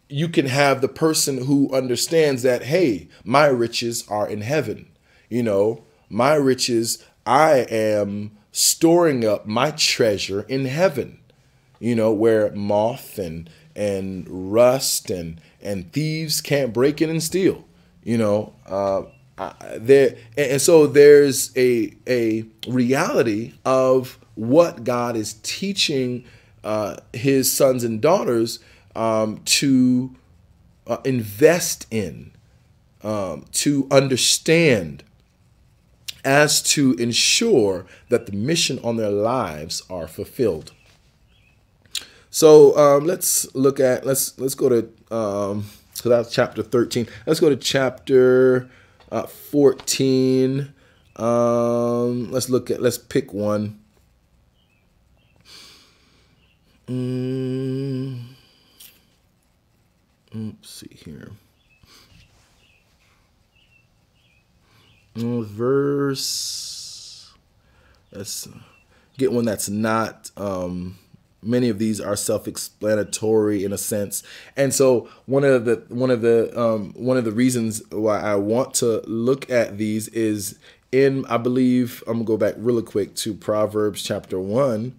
A: you can have the person who understands that, hey, my riches are in heaven. You know, my riches, I am storing up my treasure in heaven, you know, where moth and and rust and and thieves can't break in and steal. You know, uh, there and so there's a a reality of what God is teaching uh, His sons and daughters um, to uh, invest in, um, to understand, as to ensure that the mission on their lives are fulfilled. So um, let's look at let's let's go to um, so that's chapter thirteen. Let's go to chapter uh, fourteen. Um, let's look at let's pick one. Mm, let's see here. Mm, verse. Let's get one that's not. Um, many of these are self-explanatory in a sense and so one of the one of the um, one of the reasons why i want to look at these is in i believe i'm gonna go back really quick to proverbs chapter 1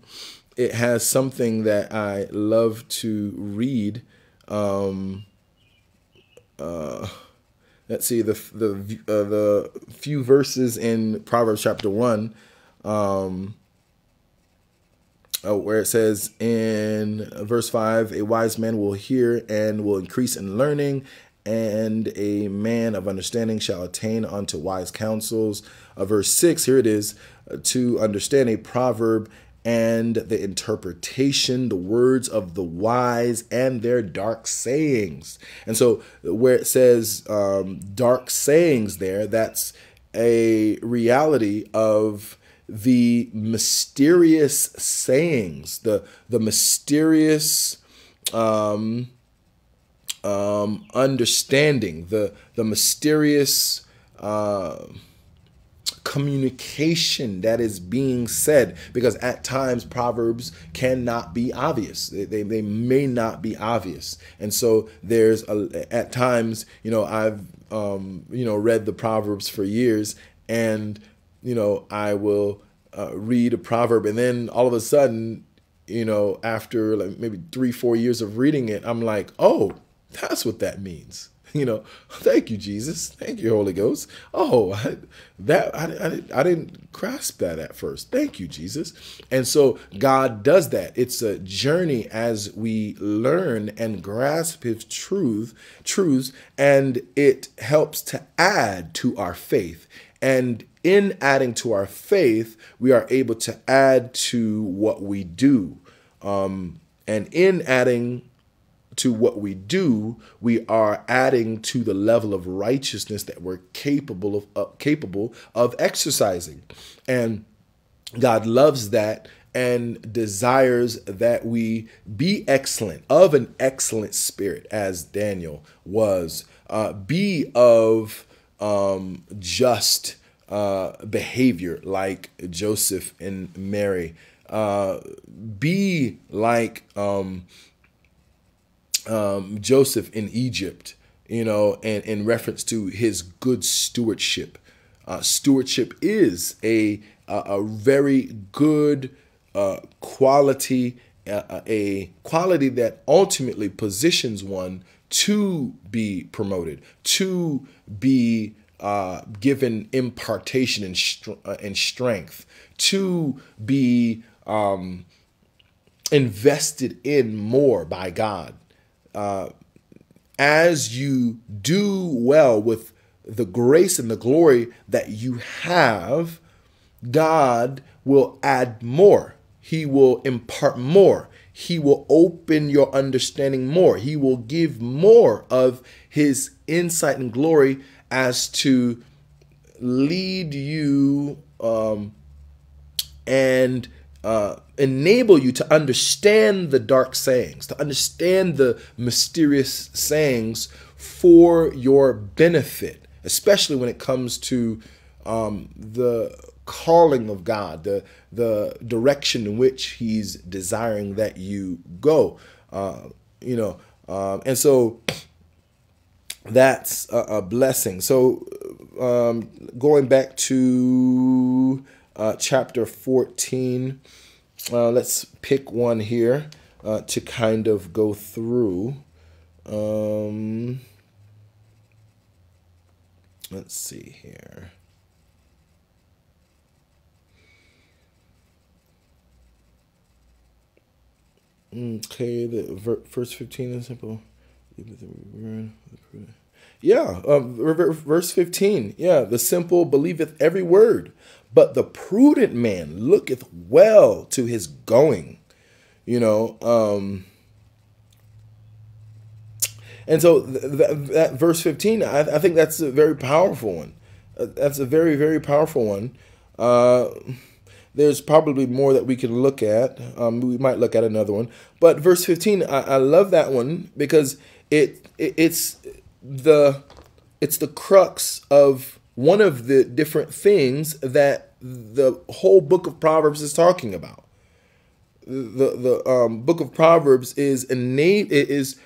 A: it has something that i love to read um, uh, let's see the the uh, the few verses in proverbs chapter 1 um, uh, where it says in verse 5 a wise man will hear and will increase in learning and a man of understanding shall attain unto wise counsels. Uh, verse 6 here it is to understand a proverb and the interpretation the words of the wise and their dark sayings. And so where it says um, dark sayings there that's a reality of the mysterious sayings, the the mysterious um, um, understanding, the the mysterious uh, communication that is being said. Because at times proverbs cannot be obvious; they, they, they may not be obvious, and so there's a, at times you know I've um, you know read the proverbs for years and you know, I will uh, read a proverb, and then all of a sudden, you know, after like maybe three, four years of reading it, I'm like, oh, that's what that means. You know, thank you, Jesus. Thank you, Holy Ghost. Oh, I, that I, I, I didn't grasp that at first. Thank you, Jesus. And so God does that. It's a journey as we learn and grasp His truth, truths, and it helps to add to our faith. And in adding to our faith, we are able to add to what we do. Um, and in adding to what we do, we are adding to the level of righteousness that we're capable of uh, capable of exercising. And God loves that and desires that we be excellent, of an excellent spirit, as Daniel was. Uh, be of um, just uh, behavior like Joseph and Mary. Uh, be like um, um, Joseph in Egypt, you know, and in reference to his good stewardship. Uh, stewardship is a, a, a very good uh, quality, uh, a quality that ultimately positions one to be promoted, to be uh, given impartation and, uh, and strength, to be um, invested in more by God. Uh, as you do well with the grace and the glory that you have, God will add more. He will impart more. He will open your understanding more. He will give more of His insight and glory as to lead you um, and uh, enable you to understand the dark sayings, to understand the mysterious sayings for your benefit, especially when it comes to um, the calling of God, the the direction in which He's desiring that you go. Uh, you know, um, and so that's a, a blessing. So, um, going back to uh, chapter 14, uh, let's pick one here. uh, to kind of go through. Um, let's see here. Okay, the first 15 is simple. Yeah, um, verse 15. Yeah, the simple believeth every word, but the prudent man looketh well to his going. You know, um, and so th- th- that verse 15, I, I, think that's a very powerful one. Uh, that's a very, very powerful one. Uh, there's probably more that we can look at. Um, we might look at another one. But verse 15, I, I love that one because it, it it's the it's the crux of one of the different things that the whole book of Proverbs is talking about. The the um, book of Proverbs is innate it is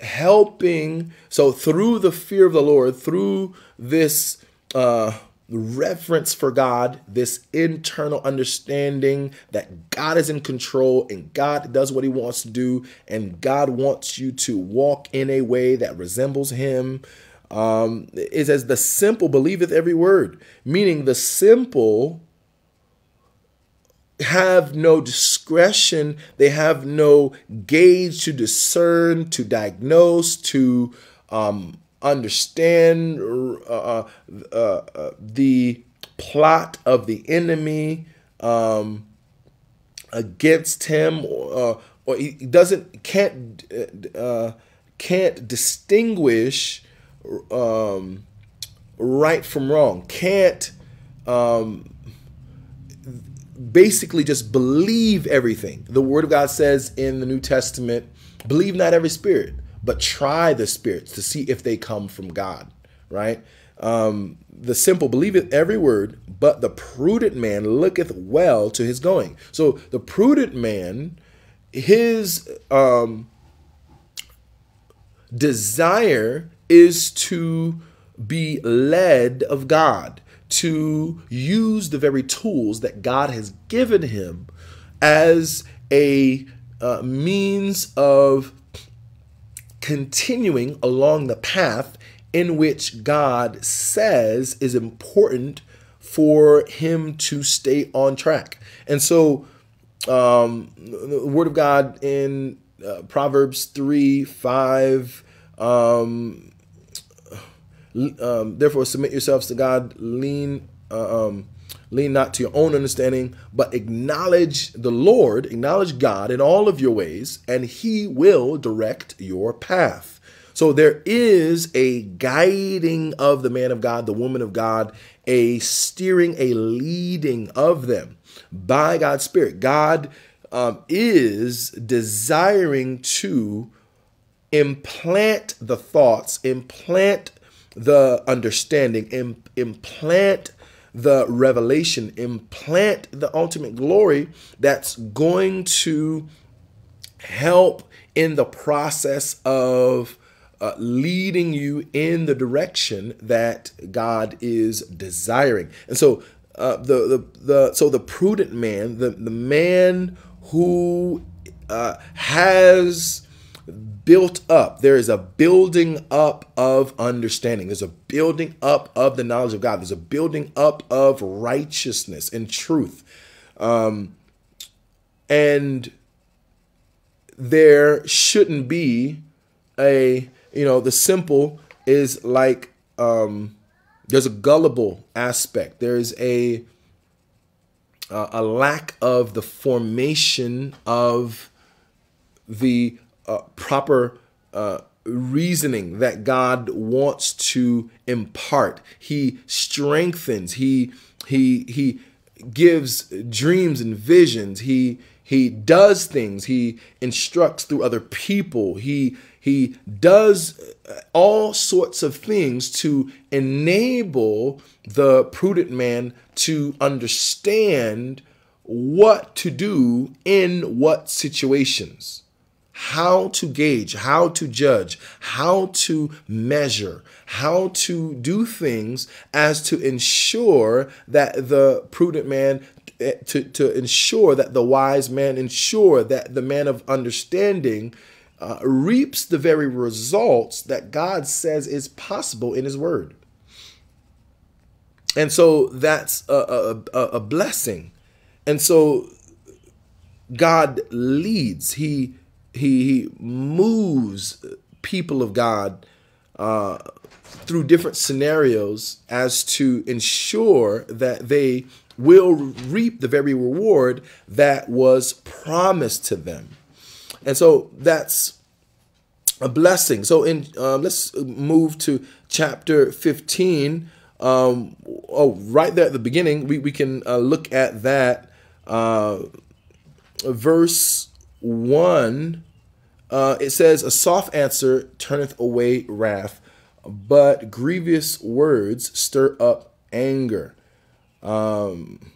A: helping so through the fear of the Lord, through this uh, reverence for God, this internal understanding that God is in control and God does what he wants to do, and God wants you to walk in a way that resembles him. Um, is as the simple believeth every word, meaning the simple have no discretion, they have no gauge to discern, to diagnose, to um, understand uh, uh, uh, the plot of the enemy um, against him, or, uh, or he doesn't can't uh, can't distinguish um, right from wrong. Can't um, basically just believe everything. The Word of God says in the New Testament, "Believe not every spirit." But try the spirits to see if they come from God, right? Um, the simple believeth every word, but the prudent man looketh well to his going. So the prudent man, his um, desire is to be led of God, to use the very tools that God has given him as a uh, means of continuing along the path in which God says is important for him to stay on track. And so, um, the Word of God in uh, Proverbs 3 5, um, um, therefore submit yourselves to God, lean. Uh, um, Lean not to your own understanding, but acknowledge the Lord, acknowledge God in all of your ways, and He will direct your path. So there is a guiding of the man of God, the woman of God, a steering, a leading of them by God's Spirit. God um, is desiring to implant the thoughts, implant the understanding, implant the revelation, implant the ultimate glory that's going to help in the process of uh, leading you in the direction that God is desiring. And so uh, the, the the so the prudent man, the the man who uh, has built up. There is a building up of understanding. There's a building up of the knowledge of God. There's a building up of righteousness and truth. Um, and there shouldn't be a, you know, the simple is like, um, there's a gullible aspect. There's a, uh, a lack of the formation of the uh, proper uh, reasoning that God wants to impart. He strengthens. He he he gives dreams and visions. He he does things. He instructs through other people. He he does all sorts of things to enable the prudent man to understand what to do in what situations how to gauge, how to judge, how to measure, how to do things as to ensure that the prudent man to, to ensure that the wise man ensure that the man of understanding uh, reaps the very results that God says is possible in his word. And so that's a, a, a blessing. And so God leads. He he, he moves people of God uh, through different scenarios as to ensure that they will reap the very reward that was promised to them. And so that's a blessing. So in uh, let's move to chapter 15. Um, oh, right there at the beginning, we, we can uh, look at that uh, verse 1. Uh, it says, A soft answer turneth away wrath, but grievous words stir up anger. Um,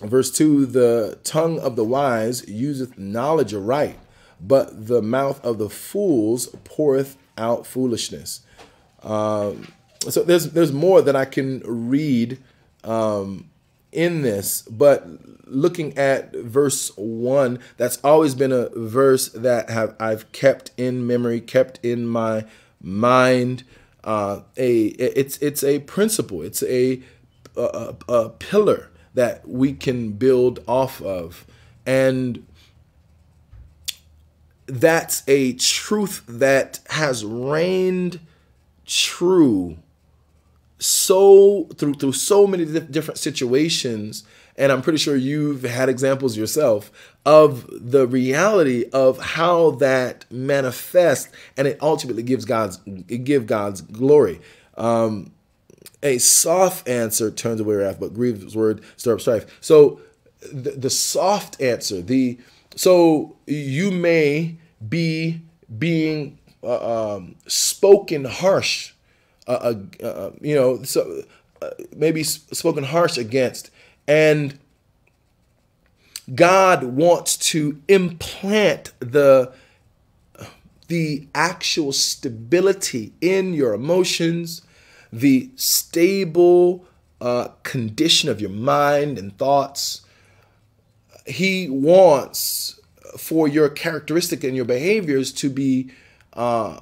A: verse 2 The tongue of the wise useth knowledge aright, but the mouth of the fools poureth out foolishness. Um, so there's there's more that I can read um, in this, but looking at verse one, that's always been a verse that have I've kept in memory, kept in my mind. Uh, a it's it's a principle. It's a, a, a pillar that we can build off of, and that's a truth that has reigned true so through through so many different situations and i'm pretty sure you've had examples yourself of the reality of how that manifests and it ultimately gives god's it give god's glory. Um, a soft answer turns away wrath but grievous word stir up strife. So the, the soft answer the so you may be being uh, um, spoken harsh, uh, uh, you know, so uh, maybe spoken harsh against, and God wants to implant the the actual stability in your emotions, the stable uh, condition of your mind and thoughts. He wants for your characteristic and your behaviors to be uh,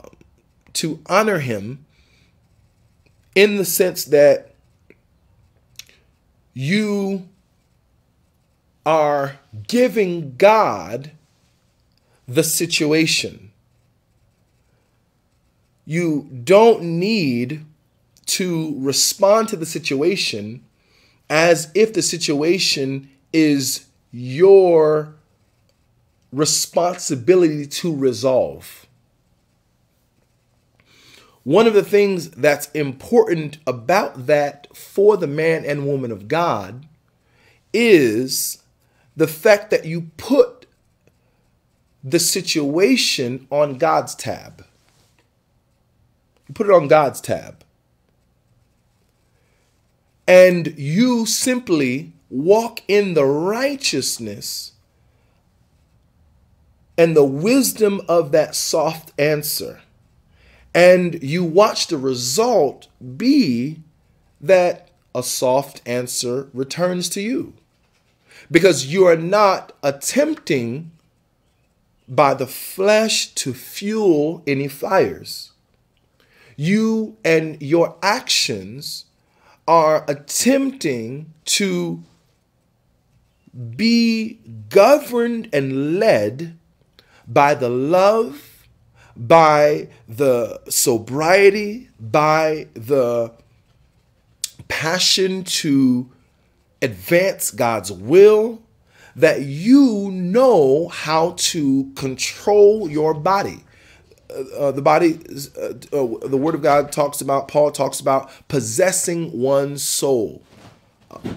A: to honor him in the sense that you are giving God the situation. You don't need to respond to the situation as if the situation is your responsibility to resolve. One of the things that's important about that for the man and woman of God is the fact that you put the situation on God's tab. You put it on God's tab. And you simply walk in the righteousness and the wisdom of that soft answer. And you watch the result be that a soft answer returns to you. Because you are not attempting by the flesh to fuel any fires. You and your actions are attempting to be governed and led by the love, by the sobriety, by the passion to advance God's will, that you know how to control your body. Uh, uh the body, uh, uh, the Word of God talks about, Paul talks about possessing one's soul.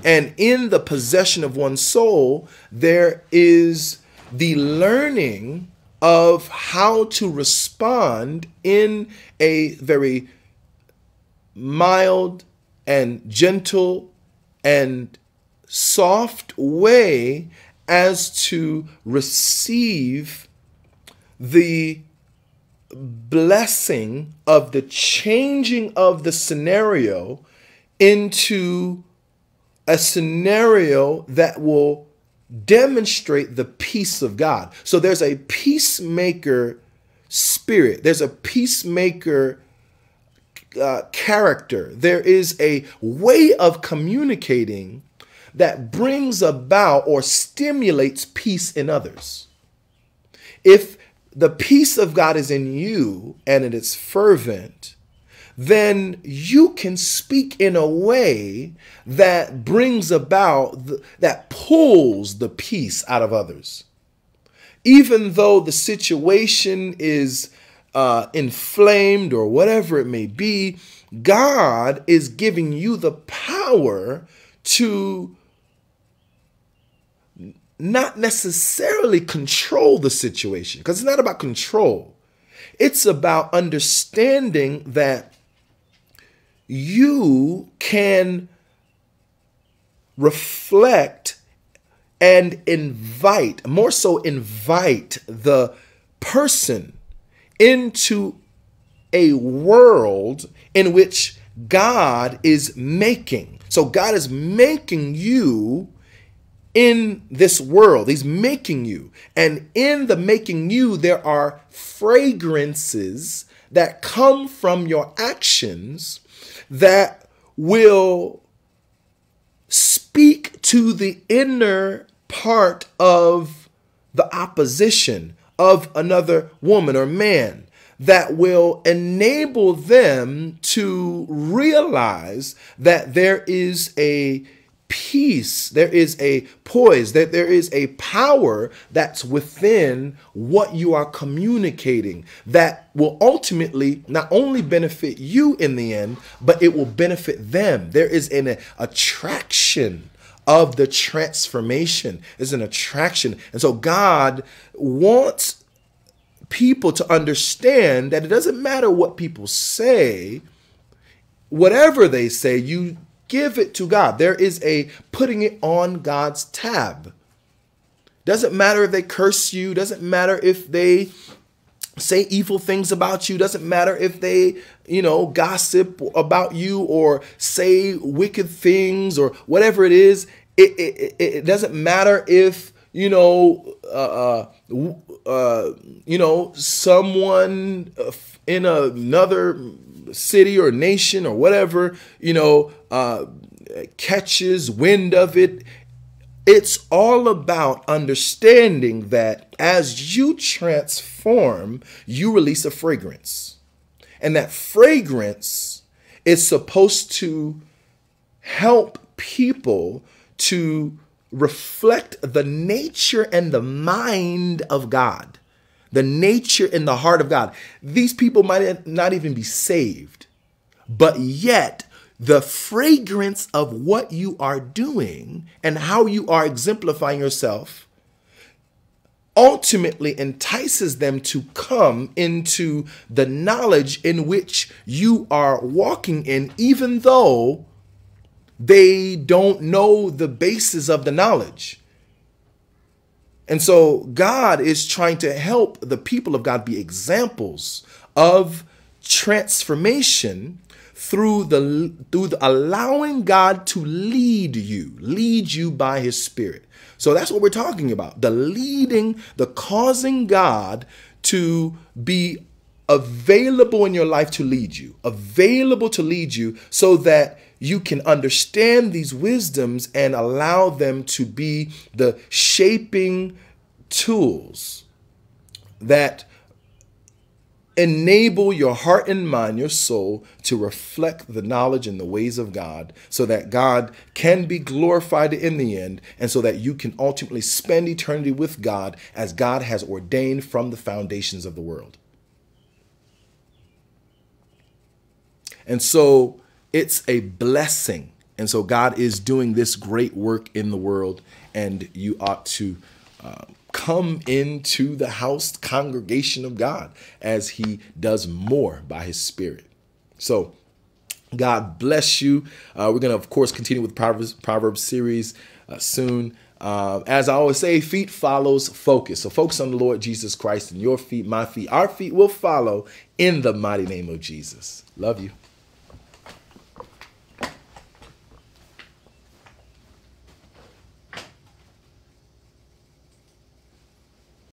A: And in the possession of one's soul, there is the learning of how to respond in a very mild and gentle and soft way as to receive the blessing of the changing of the scenario into a scenario that will demonstrate the peace of God. So there's a peacemaker spirit, there's a peacemaker uh, character, there is a way of communicating that brings about or stimulates peace in others. If the peace of God is in you and it is fervent, then you can speak in a way that brings about, the, that pulls the peace out of others. Even though the situation is uh, inflamed or whatever it may be, God is giving you the power to not necessarily control the situation because it's not about control. It's about understanding that you can reflect and invite, more so invite the person into a world in which God is making. So God is making you in this world. He's making you. And in the making you, there are fragrances that come from your actions that will speak to the inner part of the opposition of another woman or man that will enable them to realize that there is a peace, there is a poise, that there is a power that's within what you are communicating that will ultimately not only benefit you in the end, but it will benefit them. There is an attraction of the transformation. Is an attraction. And so God wants people to understand that it doesn't matter what people say, whatever they say, you give it to God. There is a putting it on God's tab. Doesn't matter if they curse you, doesn't matter if they say evil things about you, doesn't matter if they, you know, gossip about you or say wicked things or whatever it is. It, it, it doesn't matter if, you know, uh, uh, uh you know, someone in another city or nation or whatever, you know, uh, catches wind of it. It's all about understanding that as you transform, you release a fragrance. And that fragrance is supposed to help people to reflect the nature and the mind of God the nature and the heart of God. These people might not even be saved, but yet the fragrance of what you are doing and how you are exemplifying yourself ultimately entices them to come into the knowledge in which you are walking in, even though they don't know the basis of the knowledge. And so God is trying to help the people of God be examples of transformation through the through the allowing God to lead you, lead you by his spirit. So that's what we're talking about. The leading, the causing God to be available in your life to lead you, available to lead you so that you can understand these wisdoms and allow them to be the shaping tools that enable your heart and mind, your soul, to reflect the knowledge and the ways of God so that God can be glorified in the end and so that you can ultimately spend eternity with God as God has ordained from the foundations of the world. And so it's a blessing. And so God is doing this great work in the world, and you ought to uh, come into the house congregation of God as He does more by His Spirit. So, God bless you. Uh, we're going to, of course, continue with Proverbs, Proverbs series uh, soon. Uh, as I always say, feet follows focus. So focus on the Lord Jesus Christ and your feet, my feet, our feet will follow in the mighty name of Jesus. Love you.